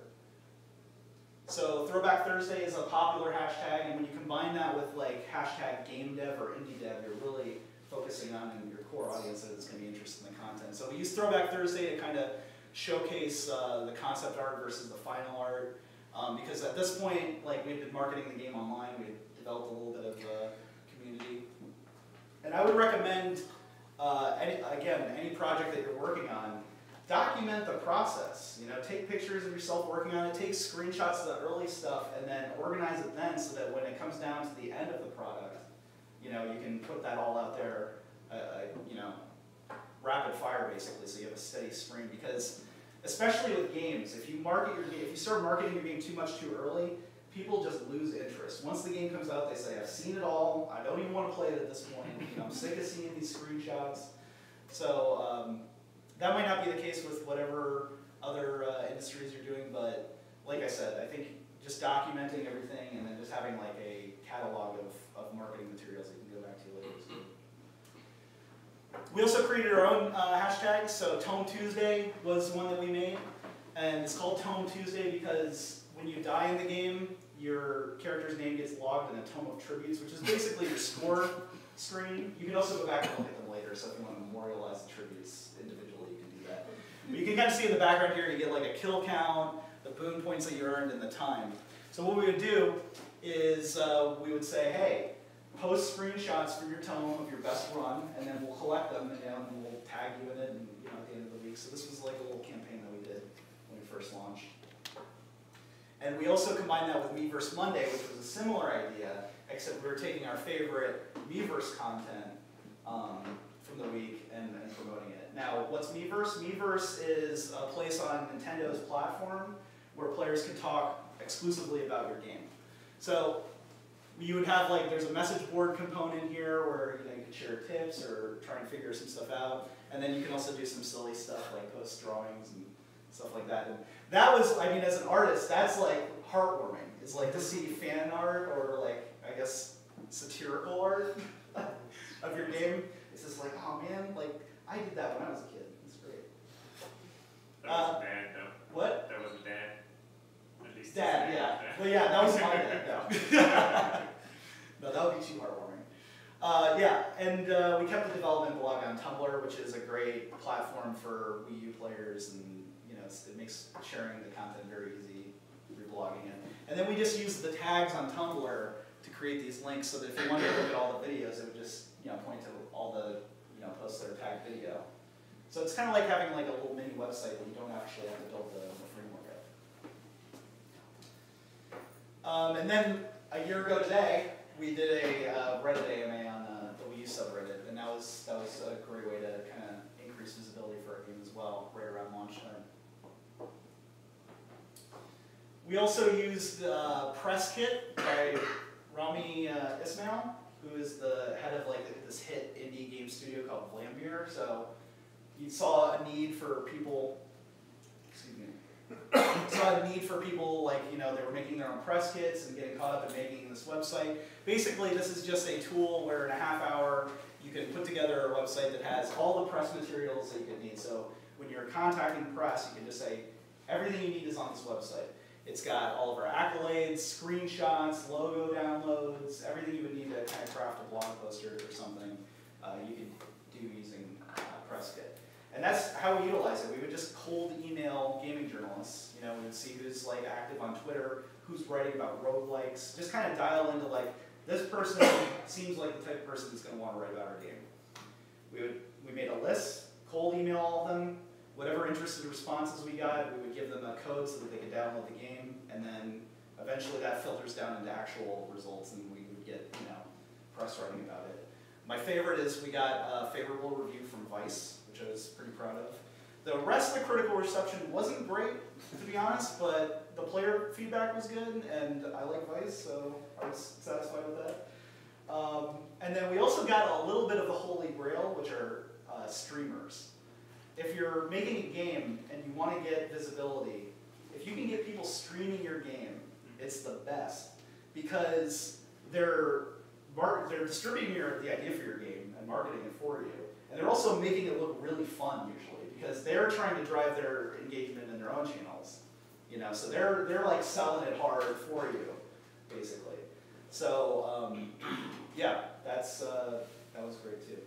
So Throwback Thursday is a popular hashtag, and when you combine that with like hashtag game dev or indie dev, you're really focusing on your core audience that is going to be interested in the content. So we use Throwback Thursday to kind of showcase uh, the concept art versus the final art. Um, because at this point, like we've been marketing the game online, we've developed a little bit of uh, community. And I would recommend, uh, any, again, any project that you're working on, document the process. You know, take pictures of yourself working on it, take screenshots of the early stuff, and then organize it then so that when it comes down to the end of the product, you know, you can put that all out there, uh, you know, rapid fire basically, so you have a steady stream. Because especially with games, if you market your game, if you start marketing your game too much too early, people just lose interest. Once the game comes out, they say, I've seen it all, I don't even want to play it at this point, you know, I'm sick of seeing these screenshots. So um, that might not be the case with whatever other uh, industries you're doing, but like I said, I think just documenting everything and then just having like a catalog of, of marketing materials that you can go back to later good. We also created our own uh, hashtags, so Tome Tuesday was one that we made, and it's called Tome Tuesday because when you die in the game, your character's name gets logged in a tome of tributes, which is basically your score screen. You can also go back and look at them later, so if you want to memorialize the tributes individually, you can do that. You can kind of see in the background here, you get like a kill count, the boon points that you earned, and the time. So what we would do is uh, we would say, hey, post screenshots from your tome of your best run, and then we'll collect them, and, and we'll tag you in it, and you know, at the end of the week. So this was like a little campaign that we did when we first launched. And we also combined that with Miiverse Monday, which was a similar idea, except we were taking our favorite Miiverse content um, from the week and, and promoting it. Now, what's Miiverse? Miiverse is a place on Nintendo's platform where players can talk exclusively about your game. So you would have like, there's a message board component here where you, know, you can share tips or try and figure some stuff out. And then you can also do some silly stuff like post drawings and stuff like that. And that was, I mean, as an artist, that's like heartwarming. It's like to see fan art or like, I guess, satirical art of your game. It's just like, oh man, like I did that when I was a kid. It's great. That Uh, wasn't bad though. What? That wasn't bad. At least. Dad, yeah. Well, yeah, that was my dad, no. no, that would be too heartwarming. Uh, yeah, and uh, we kept the development blog on Tumblr, which is a great platform for Wii U players, and you know, it's, it makes sharing the content very easy, reblogging it. And then we just used the tags on Tumblr to create these links, so that if you wanted to look at all the videos, it would just you know point to all the know posts that are tagged video. So it's kind of like having like a little mini website that you don't actually have to build the, the framework of. Um, and then a year ago today, we did a uh, Reddit AMA on uh, the Wii U subreddit, and that was that was a great way to kind of increase visibility for our game as well, right around launch time. We also used uh, Press Kit by Rami uh, Ismail, who is the head of like this hit indie game studio called Vlambeer. So he saw a need for people. Excuse me saw a need for people like, you know, they were making their own press kits and getting caught up in making this website. Basically, this is just a tool where in a half hour you can put together a website that has all the press materials that you could need. So when you're contacting press, you can just say, everything you need is on this website. It's got all of our accolades, screenshots, logo downloads, everything you would need to kind of craft a blog post or, or something uh, you can do using uh, PressKit. And that's how we utilize it. We would just cold email gaming journalists. You know, we would see who's like active on Twitter, who's writing about roguelikes, just kind of dial into like, this person seems like the type of person that's going to want to write about our game. We would we made a list, cold email all of them, whatever interested responses we got, we would give them a code so that they could download the game, and then eventually that filters down into actual results, and we would get you know press writing about it. My favorite is we got a favorable review from Vice, which I was pretty proud of. The rest of the critical reception wasn't great, to be honest, but the player feedback was good, and I like Vice, so I was satisfied with that. Um, and then we also got a little bit of the holy grail, which are uh, streamers. If you're making a game and you want to get visibility, if you can get people streaming your game, it's the best because they're they're distributing your, the idea for your game and marketing it for you, and they're also making it look really fun usually because they're trying to drive their engagement in their own channels. You know, so they're they're like selling it hard for you, basically. So um, yeah, that's uh, that was great too.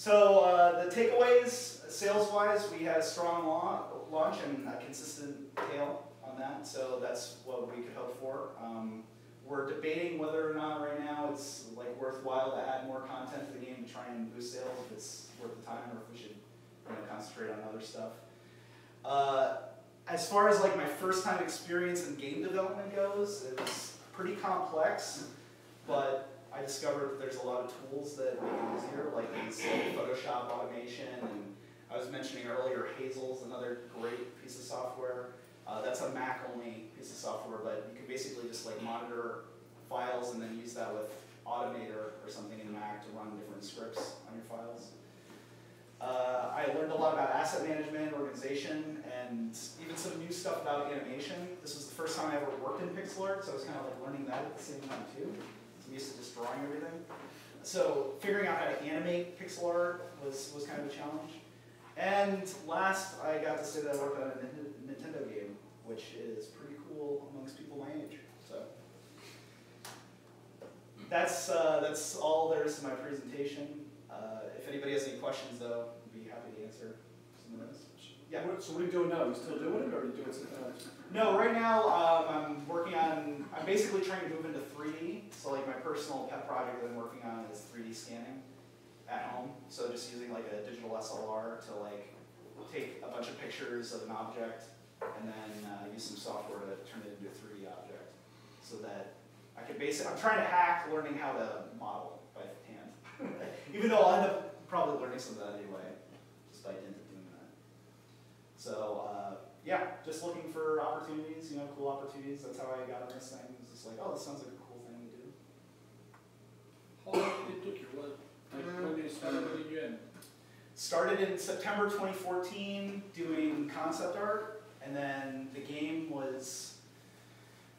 So uh, the takeaways, sales-wise, we had a strong la- launch and a consistent tail on that. So that's what we could hope for. Um, we're debating whether or not right now it's like worthwhile to add more content to the game to try and boost sales if it's worth the time or if we should you know, concentrate on other stuff. Uh, as far as like my first time experience in game development goes, it was pretty complex, but I discovered that there's a lot of tools that make it easier, like these Photoshop automation, and I was mentioning earlier Hazel's another great piece of software. Uh, that's a Mac only piece of software, but you can basically just like monitor files and then use that with Automator or something in Mac to run different scripts on your files. Uh, I learned a lot about asset management, organization, and even some new stuff about animation. This was the first time I ever worked in pixel art, so I was kind of like learning that at the same time too. I'm used to just drawing everything. So figuring out how to animate pixel art was, was kind of a challenge. And last, I got to say that I worked on a Nintendo game, which is pretty cool amongst people my age. So that's, uh, that's all there is to my presentation. Uh, if anybody has any questions, though, I'd be happy to answer. Yeah. What- So what are you doing now? You still doing it, or are you doing something else? No, right now um, I'm working on. I'm basically trying to move into 3D. So like my personal pet project that I'm working on is 3D scanning at home. So just using like a digital SLR to like take a bunch of pictures of an object and then uh, use some software to turn it into a 3D object, so that I could basically, I'm trying to hack learning how to model by hand. Even though I'll end up probably learning some of that anyway, just by dint. So, uh, yeah, just looking for opportunities, you know, cool opportunities. That's how I got on this thing. It was just like, oh, this sounds like a cool thing to do. How long did it took you? What, like, when did you start, when did you end? Started in September 2014 doing concept art, and then the game was,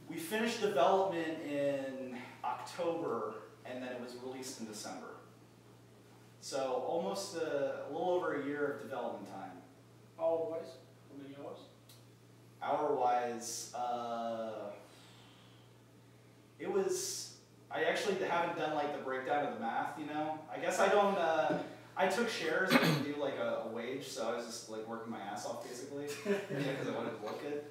we finished development in October, and then it was released in December. So almost a, a little over a year of development time. Hour wise, how many hours? Hour wise, uh, it was, I actually haven't done like the breakdown of the math, you know? I guess I don't, uh, I took shares and didn't do like a, a wage, so I was just like working my ass off basically, because I wanted to look good.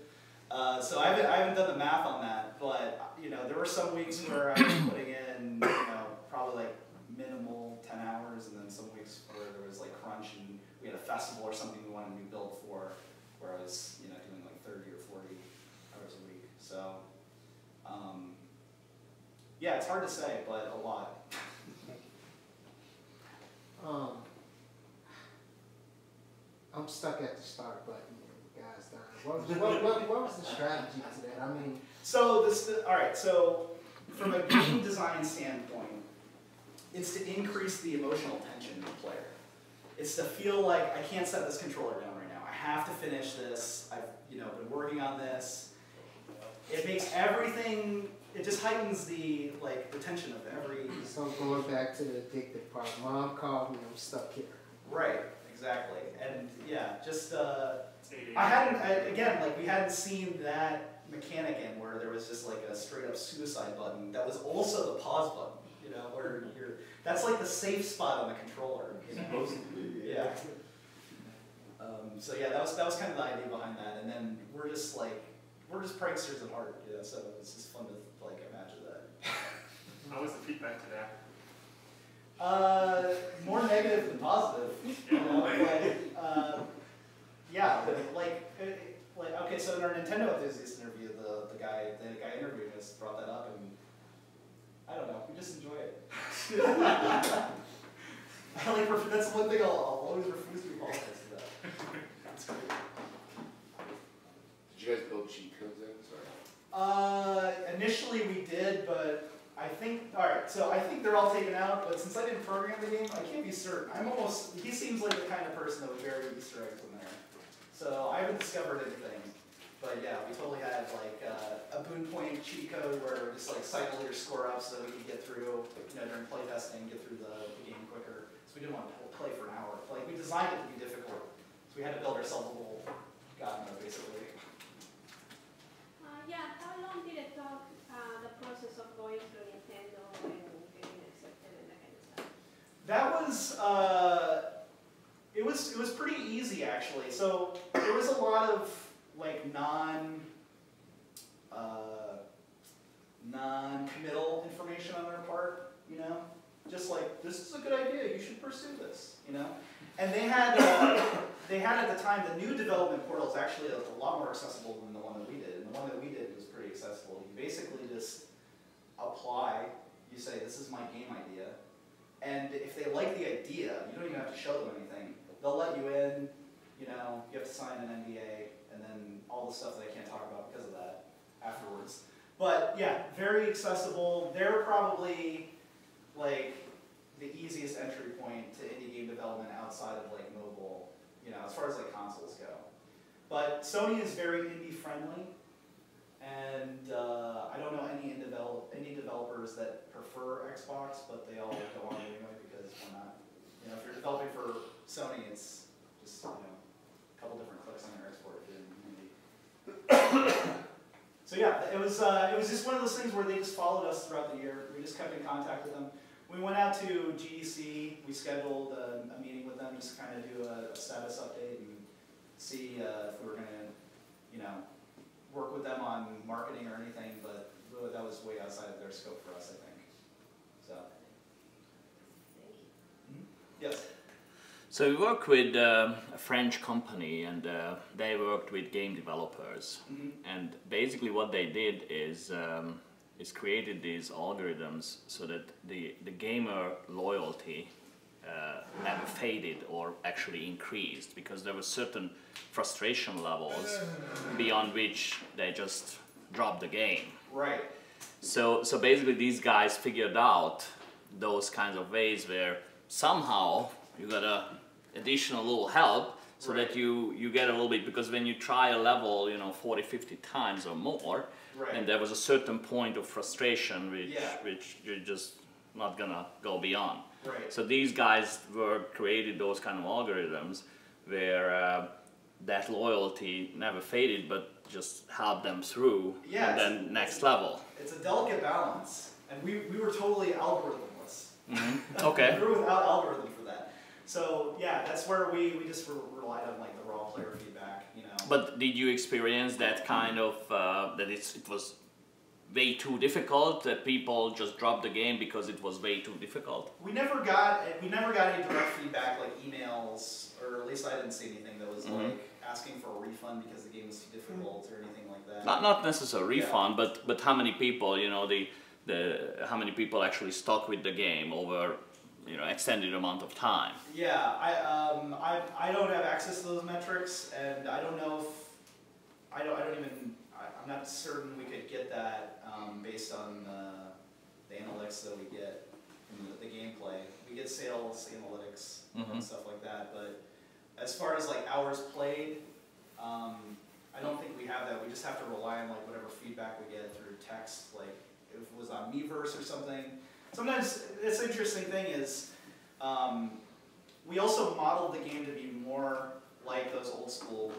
Uh, so I haven't, I haven't done the math on that, but, you know, there were some weeks where I was putting in, you know, probably like minimal ten hours, and then some weeks where there was like crunch and we had a festival or something we wanted to build for, where I was, you know, doing like thirty or forty hours a week, so, um, yeah, it's hard to say, but a lot. Um, I'm stuck at the start button, guys. What, was- what, what, what was the strategy to that? I mean, So this, all right. So from a game design standpoint, it's to increase the emotional tension in the player. It's to feel like I can't set this controller down right now. I have to finish this. I've you know been working on this. It makes everything. It just heightens the like the tension of every. so going back to the addictive part, mom called me, I'm stuck here. Right. Exactly. And yeah, just. Uh, I hadn't, I, again, like, we hadn't seen that mechanic in where there was just like a straight up suicide button that was also the pause button, you know, where you're, that's like the safe spot on the controller, you know? Yeah. Um, so yeah, that was, that was kind of the idea behind that, and then we're just like, we're just pranksters at heart, you know, so it's just fun to like imagine that. How was the feedback to that? Uh, more negative than positive. You know, like, uh, yeah, like, uh, like, okay, so in our Nintendo enthusiast interview, the, the guy, the guy interviewing us brought that up, and I don't know, we just enjoy it. I like, that's one thing I'll, I'll always refuse to apologize for that. It's great. Did you guys build cheat codes in? Sorry. Uh, initially we did, but I think, alright, so I think they're all taken out, but since I didn't program the game, I can't be certain. I'm almost, he seems like the kind of person that would bury Easter eggs in there. So I haven't discovered anything. But yeah, we totally had like uh, a boon point cheat code where just like cycle your score up so that we could get through, you know, during play testing, get through the, the game quicker. So we didn't want to play for an hour. Like we designed it to be difficult. So we had to build ourselves a little god mode basically. Uh, yeah, how long did it take, uh, the process of going through Nintendo and getting accepted and that kind of stuff? That was uh, it was it was pretty easy actually. So there was a lot of like non uh, non-committal information on their part, you know, just like this is a good idea, you should pursue this, you know. And they had uh, they had at the time the new development portal is actually a, lot more accessible than the one that we did. And the one that we did was pretty accessible. You basically just apply. You say this is my game idea. And if they like the idea, you don't even have to show them anything. They'll let you in, you know, you have to sign an NDA, and then all the stuff that I can't talk about because of that afterwards. But yeah, very accessible. They're probably like the easiest entry point to indie game development outside of like mobile, you know, as far as like consoles go. But Sony is very indie friendly, and uh, I don't know any indie, develop, indie developers that prefer Xbox, but they all go on anyway because why not? You know, if you're developing for Sony, it's just you know a couple different clicks on your export if you're in indie. so yeah, it was uh, it was just one of those things where they just followed us throughout the year. We just kept in contact with them. We went out to GDC. We scheduled a, a meeting with them just to kind of do a, a status update and see uh, if we were going to, you know, work with them on marketing or anything. But that was way outside of their scope for us, I think. So Thank you. yes. So we work with um, a French company, and uh, they worked with game developers. Mhm. And basically, what they did is um, is created these algorithms so that the the gamer loyalty uh, never faded or actually increased because there were certain frustration levels beyond which they just dropped the game. Right. So, so basically, these guys figured out those kinds of ways where somehow you got a additional little help so that you you get a little bit because when you try a level, you know, 40, 50 times or more, Right. and there was a certain point of frustration which Yeah. which you're just not gonna go beyond. Right. So these guys were created those kind of algorithms where uh, that loyalty never faded, but just helped them through Yeah, and then next level. It's a delicate balance, and we, we were totally algorithmless. Mhm. Okay. we were without algorithm. So yeah, that's where we, we just re- relied on like the raw player feedback, you know. But did you experience that kind of uh, that it's, it was way too difficult that people just dropped the game because it was way too difficult? We never got we never got any direct feedback like emails, or at least I didn't see anything that was Mhm. like asking for a refund because the game was too difficult or anything like that. Not not necessarily Yeah. refund, but but how many people you know the the how many people actually stuck with the game over you know extended amount of time? Yeah, I um I, I don't have access to those metrics, and I don't know if I don't I don't even I, I'm not certain we could get that um, based on uh, the analytics that we get from the, the gameplay. We get sales analytics and Mhm. stuff like that, but as far as like hours played, um, I don't think we have that. We just have to rely on like whatever feedback we get through text, like if it was on Miiverse or something. Sometimes this interesting thing is. Um, we also modeled the game to be more like those old school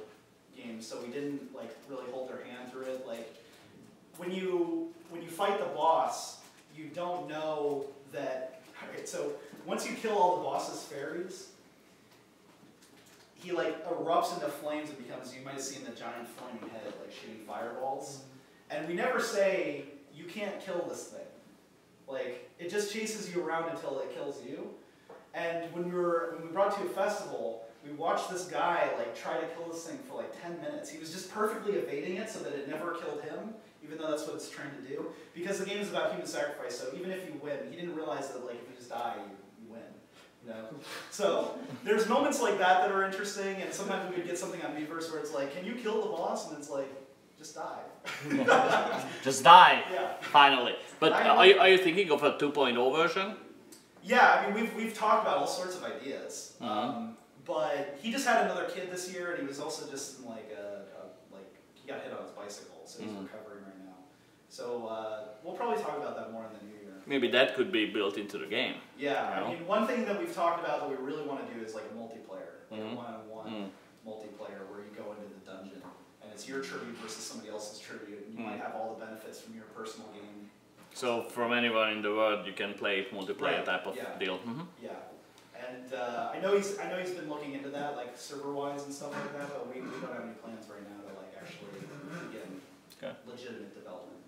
games, so we didn't like really hold their hand through it. Like when you when you fight the boss, you don't know that. Alright, so once you kill all the boss's fairies, he like erupts into flames and becomes. You might have seen the giant flaming head like shooting fireballs, and we never say you can't kill this thing. Like it just chases you around until it kills you. And when we were when we brought to a festival, we watched this guy like try to kill this thing for like 10 minutes. He was just perfectly evading it so that it never killed him, even though that's what it's trying to do. Because the game is about human sacrifice, so even if you win, he didn't realize that like if you just die, you, you win. You know? So there's moments like that that are interesting, and sometimes we would get something on Miiverse where it's like, can you kill the boss? And it's like, just die. Just die yeah. finally. But uh, are you, are you thinking of a 2.0 version? Yeah, I mean, we've, we've talked about all sorts of ideas. Mhm. Um, but he just had another kid this year, and he was also just in like a, a like he got hit on his bicycle, so he's Mhm. recovering right now. So uh, we'll probably talk about that more in the new year. Maybe that could be built into the game. Yeah, You know? I mean, one thing that we've talked about that we really want to do is like a multiplayer, like Mhm. a one-on-one Mm. multiplayer where you go into the dungeon and it's your tribute versus somebody else's tribute, and you Mm. might have all the benefits from your personal game. So from anywhere in the world, you can play multiplayer Right, type of yeah. deal. hmm Yeah, and uh, I know he's I know he's been looking into that, like server wise and stuff like that. But we, we don't have any plans right now to like actually begin Okay. legitimate development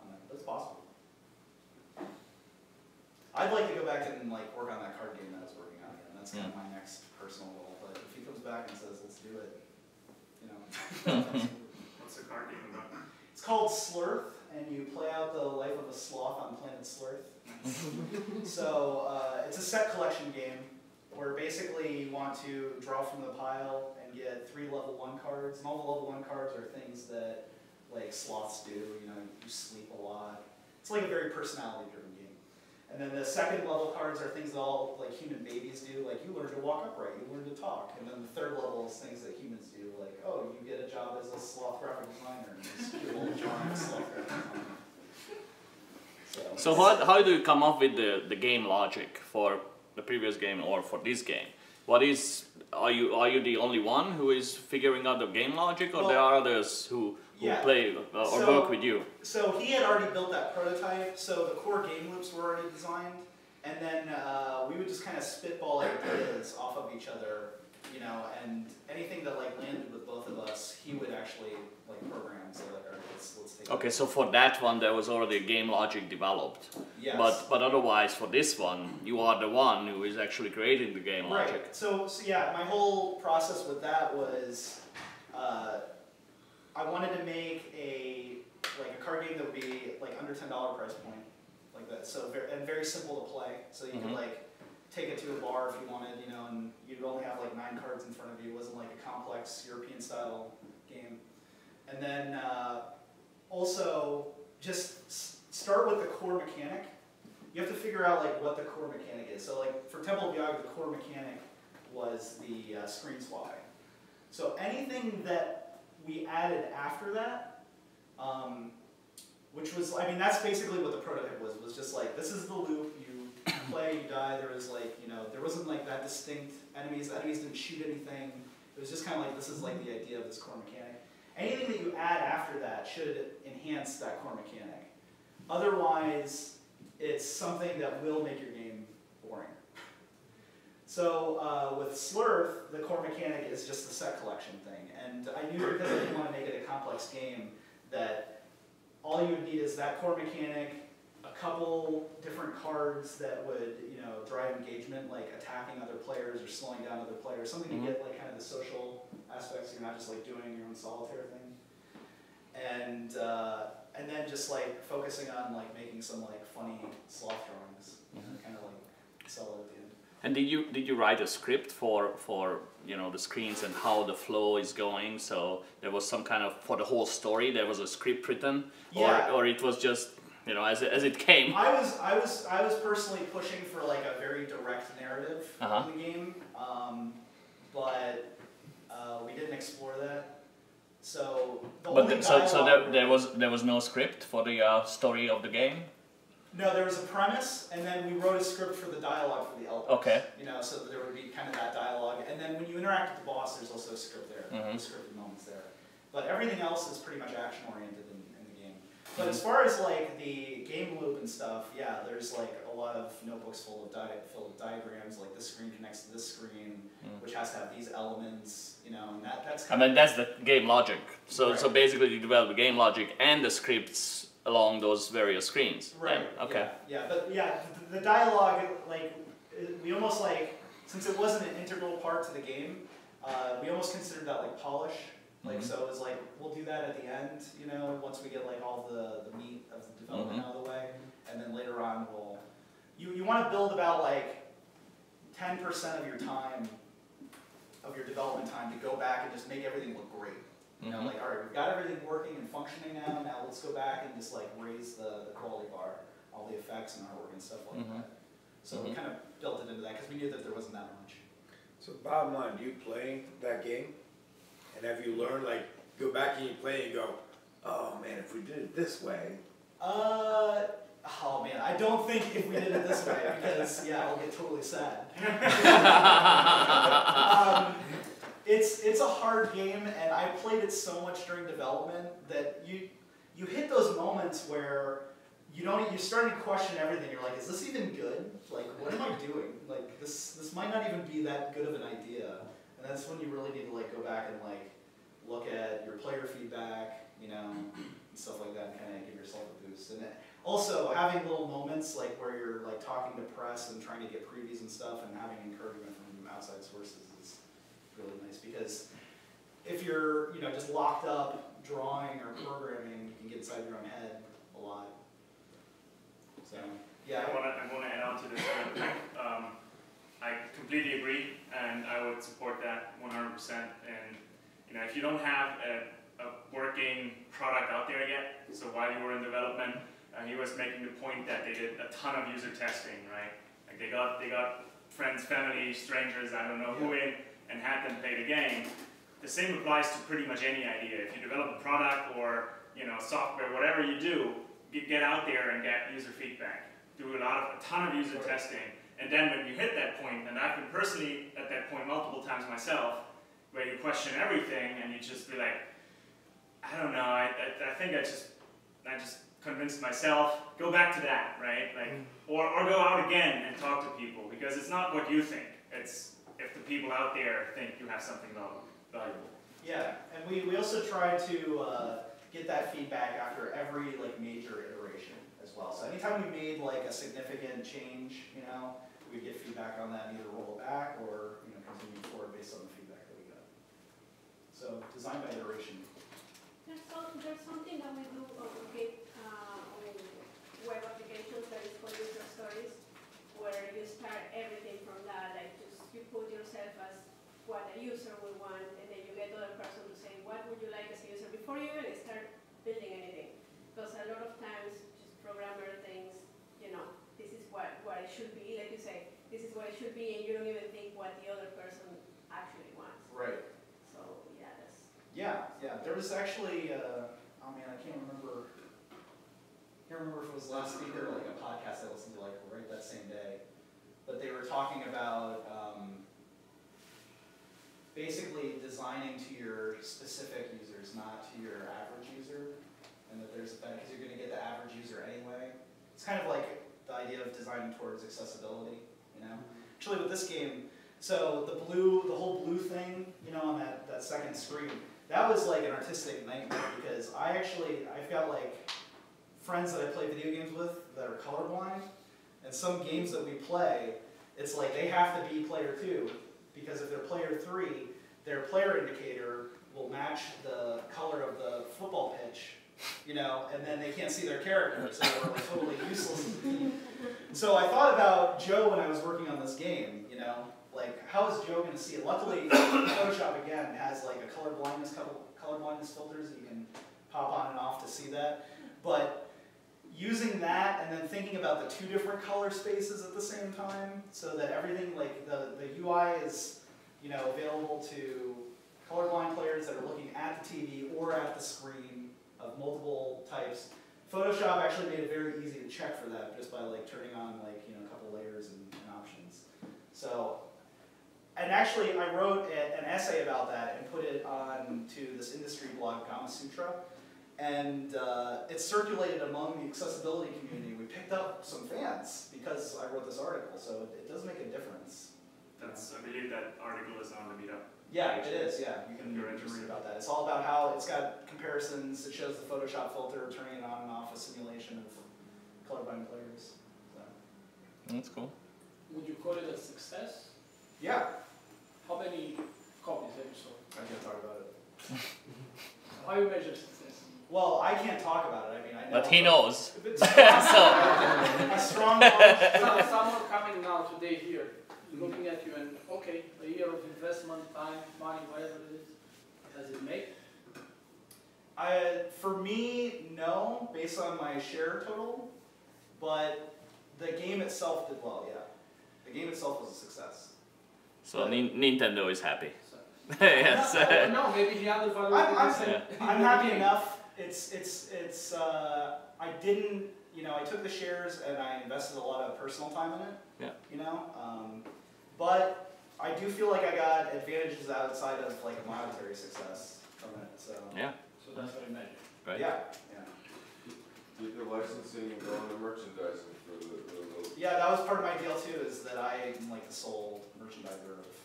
on that. But it's possible. I'd like to go back and like work on that card game that I was working on again. That's kind of my next personal goal. But if he comes back and says, "Let's do it," you know. What's the card game about? It's called Slurth, and you play out the life of a sloth on planet Slurth. so uh, it's a set collection game where basically you want to draw from the pile and get three level one cards, and all the level one cards are things that like sloths do. You know, you sleep a lot. It's like a very personality-driven game. And then the second level cards are things that all like human babies do, like you learn to walk upright, you learn to talk. And then the third level is things that humans do, like oh, you get a job as a sloth graphic designer, and this cute little sloth graphic designer. So what, how do you come up with the, the game logic for the previous game or for this game? What is are you are you the only one who is figuring out the game logic, or there are others who, who yeah. play uh, or So- work with you? So he had already built that prototype, so the core game loops were already designed, and then uh, we would just kind of spitball ideas off of each other, you know, and anything that like landed with both of us, he would actually like program. So like, right, let's let's. Okay, so for that one there was already a game logic developed. Yes. But but otherwise, for this one, you are the one who is actually creating the game logic. Right. So, so yeah, my whole process with that was, uh, I wanted to make a like a card game that would be like under ten dollar price point, like that. So very, and very simple to play. So you Mhm. could like take it to a bar if you wanted, you know, and you'd only have like nine cards in front of you. It wasn't like a complex European style game. And then uh, also just s- start with the core mechanic. You have to figure out like what the core mechanic is. So like for Temple of Yog, the core mechanic was the uh, screen swapping. So anything that we added after that, um, which was, I mean, that's basically what the prototype was, was just like, this is the loop, you play, you die, there was like, you know, there wasn't like that distinct enemies, the enemies didn't shoot anything. It was just kind of like, this is like the idea of this core mechanic. Anything that you add after that should enhance that core mechanic. Otherwise, it's something that will make your game boring. So uh, with Slurth, the core mechanic is just the set collection thing. And I knew I didn't want to make it a complex game that all you would need is that core mechanic, a couple different cards that would, you know, drive engagement, like attacking other players or slowing down other players, something to get like kind of the social aspects. So you're not just like doing your own solitaire thing. And uh, and then just like focusing on like making some like funny sloth drawings, and kind of like sell it at the end. And did you did you write a script for for you know the screens and how the flow is going? So there was some kind of for the whole story there was a script written, Yeah. or or it was just you know as it, as it came. I was I was I was personally pushing for like a very direct narrative Uh-huh. in the game, um, but uh, we didn't explore that. So the But only th- so so there, there was there was no script for the uh, story of the game. No, there was a premise, and then we wrote a script for the dialogue for the elders. Okay. You know, so that there would be kind of that dialogue, and then when you interact with the boss, there's also a script there, Mhm. scripted moments there. But everything else is pretty much action oriented in, in the game. But Mm-hmm. as far as like the game loop and stuff, yeah, there's like a lot of notebooks full of di- filled with diagrams. Like this screen connects to this screen, Mm. which has to have these elements. You know, and that that's I mean that's the game logic. So so basically you develop the game logic and the scripts along those various screens. Right. Yeah, Okay. Yeah, yeah, but yeah, the, the dialogue, like, we almost like, since it wasn't an integral part to the game, uh, we almost considered that like polish. Like, Mhm. so it was like, we'll do that at the end, you know, once we get like all the, the meat of the development Mhm. out of the way, and then later on we'll, you, you want to build about like 10% of your time, of your development time to go back and just make everything look great. You know, like, all right, we've got everything working and functioning now. Now let's go back and just like raise the, the quality bar, all the effects and artwork and stuff like Mhm. that. So we Mhm. kind of built it into that because we knew that there wasn't that much. So bottom line, do you play that game? And have you learned, like, go back and you play and go, oh man, if we did it this way. Uh, oh man, I don't think if we did it this way because yeah, I'll get totally sad. um, it's it's a hard game, and I played it so much during development that you you hit those moments where you don't you're starting to question everything. You're like, is this even good? Like, what am I doing? Like this this might not even be that good of an idea. And that's when you really need to like go back and like look at your player feedback, you know, and stuff like that, and kind of give yourself a boost. And it, also having little moments like where you're like talking to press and trying to get previews and stuff, and having encouragement from outside sources really nice because if you're you know just locked up drawing or programming, you can get inside your own head a lot. So yeah, I want to I want to add on to this. Um, I completely agree, and I would support that 100%. And you know, if you don't have a, a working product out there yet, so while you were in development, uh, he was making the point that they did a ton of user testing, right? Like they got they got friends, family, strangers, I don't know who in, and had them play the game. The same applies to pretty much any idea. If you develop a product or you know software, whatever you do, get, get out there and get user feedback. Do a lot of a ton of user testing, and then when you hit that point, and I've been personally at that point multiple times myself, where you question everything and you just be like, I don't know, I, I, I think I just I just convinced myself. Go back to that, right? Like, mm. or or go out again and talk to people because it's not what you think. It's if the people out there think you have something valuable. valuable. Yeah, and we, we also try to uh, get that feedback after every like major iteration as as well. So anytime we made like a significant change, you know, we'd get feedback on that and either roll it back or, you know, continue forward based on the feedback that we got. So design by iteration. There's, some, there's something that we do on, Git, uh, web applications that is called user stories, where you start everything from that, like just you put yourself as what a user would want, and then you get the other person to say, what would you like as a user before you even start building anything. Because a lot of times, just programmer thinks, you know, this is what, what it should be, like you say, this is what it should be, and you don't even think what the other person actually wants. Right. So, yeah, that's, Yeah, yeah, there was actually, uh, oh man, I can't remember, I can't remember if it was last week or like a podcast I listened to like right that same day. But they were talking about, um, basically designing to your specific users, not to your average user. And that there's, because you're gonna get the average user anyway. It's kind of like the idea of designing towards accessibility, you know? Actually with this game, so the blue, the whole blue thing, you know, on that, that second screen, that was like an artistic nightmare because I actually, I've got like friends that I play video games with that are colorblind, and some games that we play, it's like they have to be player two because if they're player three, their player indicator will match the color of the football pitch, you know, and then they can't see their character, so they're totally useless. So I thought about Joe when I was working on this game, you know, like how is Joe going to see it? Luckily, Photoshop again has like a color blindness couple color blindness filters that you can pop on and off to see that. But using that and then thinking about the two different color spaces at the same time, so that everything like the the UI is you know available to colorblind players that are looking at the TV or at the screen of multiple types. Photoshop actually made it very easy to check for that just by like turning on like you know a couple layers and, and options. So and actually, I wrote a, an essay about that and put it on to this industry blog, Gamasutra. And uh, it circulated among the accessibility community. We picked up some fans because I wrote this article, so it, it does make a difference. That's, I believe that article is on the meetup. Yeah, it is, yeah. You can, You're can read about that. It's all about how it's got comparisons. It shows the Photoshop filter, turning it on and off, a simulation of colorblind players. So. That's cool. Would you call it a success? Yeah, How many copies have you sold? I can't talk about it. How you measure success? Well, I can't talk about it. I mean, I know. But he knows. If it's a strong launch, Some- Someone coming now today here, looking at you and, okay, a year of investment, time, money, whatever it is, does it make? I, for me, no, based on my share total, but the game itself did well, yeah. The game itself was a success. So Nin- Nintendo is happy. So- yes. I don't know, maybe he undervalued I'm, I'm, himself. I'm happy enough. It's, it's, it's, uh, I didn't, you know, I took the shares and I invested a lot of personal time in it. Yeah. You know, um, but I do feel like I got advantages outside of like monetary success from it, so. yeah. So that's what you measure. Right. Yeah, yeah. Did the licensing and going to merchandising for the, the, the Yeah, that was part of my deal too, is that I am like the sole merchandiser of, like,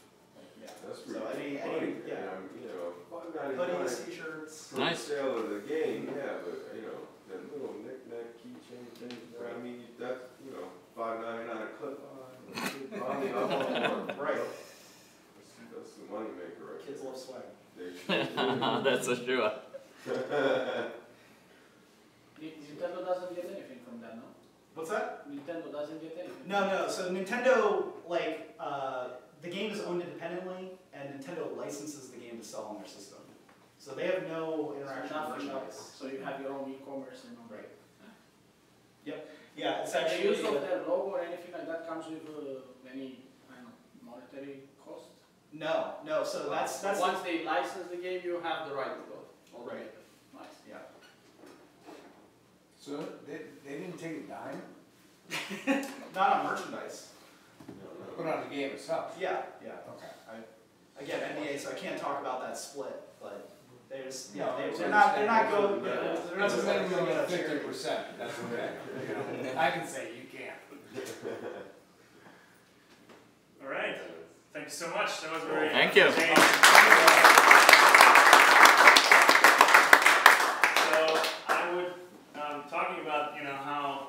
yeah. that's So really any, funny, any, yeah. um, you know, five ninety-nine Hoodies, t-shirts. for the Nice. sale of the game, yeah, but, you know, that little knick-knack keychain thing, I mean, that's, you know, five ninety-nine a clip on. I mean, I'm all for it. Right. That's, that's the moneymaker right Kids there. love swag. They sure do. That's for sure. Nintendo doesn't get anything from that, no? What's that? Nintendo doesn't get anything. No, no, so Nintendo, like, uh, the game is owned independently, and Nintendo licenses the game to sell on their system. So they have no interaction with merchandise. So you have your own e-commerce and all. Right. Yep, yeah, it's actually... The use of their logo or anything like that comes with uh, any, I don't know, monetary cost? no, no, so that's, that's, Once they license the game, you have the right to go. Right. Nice. yeah. So they, they didn't take a dime? Not on merchandise. Put on itself? Yeah, yeah. Okay. I, again, NDA, so I can't talk about that split, but there's, yeah, No, they- it's they're not, they're not understandable. going, yeah, they're not That's a just like, minimum of fifty percent, that's okay. I can say you can't. All right. Thank you so much. That was very. Thank you. entertaining. So I would, um, talking about, you know, how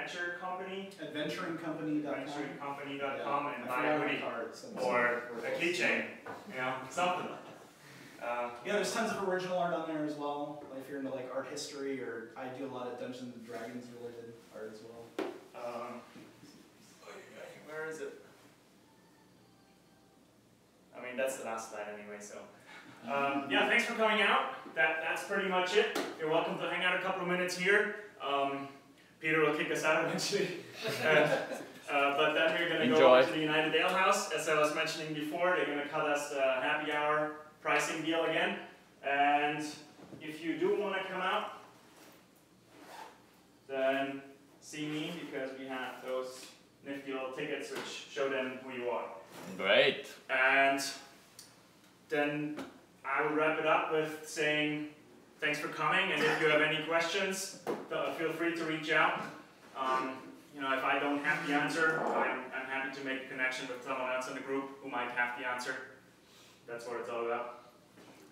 adventure company, Adventuringcompany.com. adventuringcompany.com, and I buy forgot a my hoodie cards. or a keychain, you know, something. Uh, Yeah, there's tons of original art on there as well. Like if you're into like art history, or I do a lot of Dungeons and Dragons related art as well. um, where is it? I mean, that's the last slide anyway, so. Um, yeah, thanks for coming out. That, that's pretty much it. You're welcome to hang out a couple of minutes here. Um, Peter will kick us out eventually. Uh, uh, but then we're gonna go Enjoy. to the United Ale House. As I was mentioning before, they're gonna cut us a happy hour pricing deal again. And if you do wanna come out, then see me because we have those nifty little tickets which show them who you are. Great. And then I will wrap it up with saying thanks for coming, and if you have any questions, feel free to reach out. Um, you know, if I don't have the answer, I'm, I'm happy to make a connection with someone else in the group who might have the answer. That's what it's all about.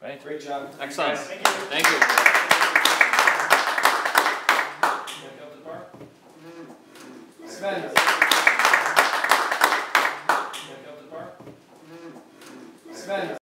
Great. Great job. Excellent. Thank you. Thank you. Up to the bar? Sven, Up to the bar? Sven.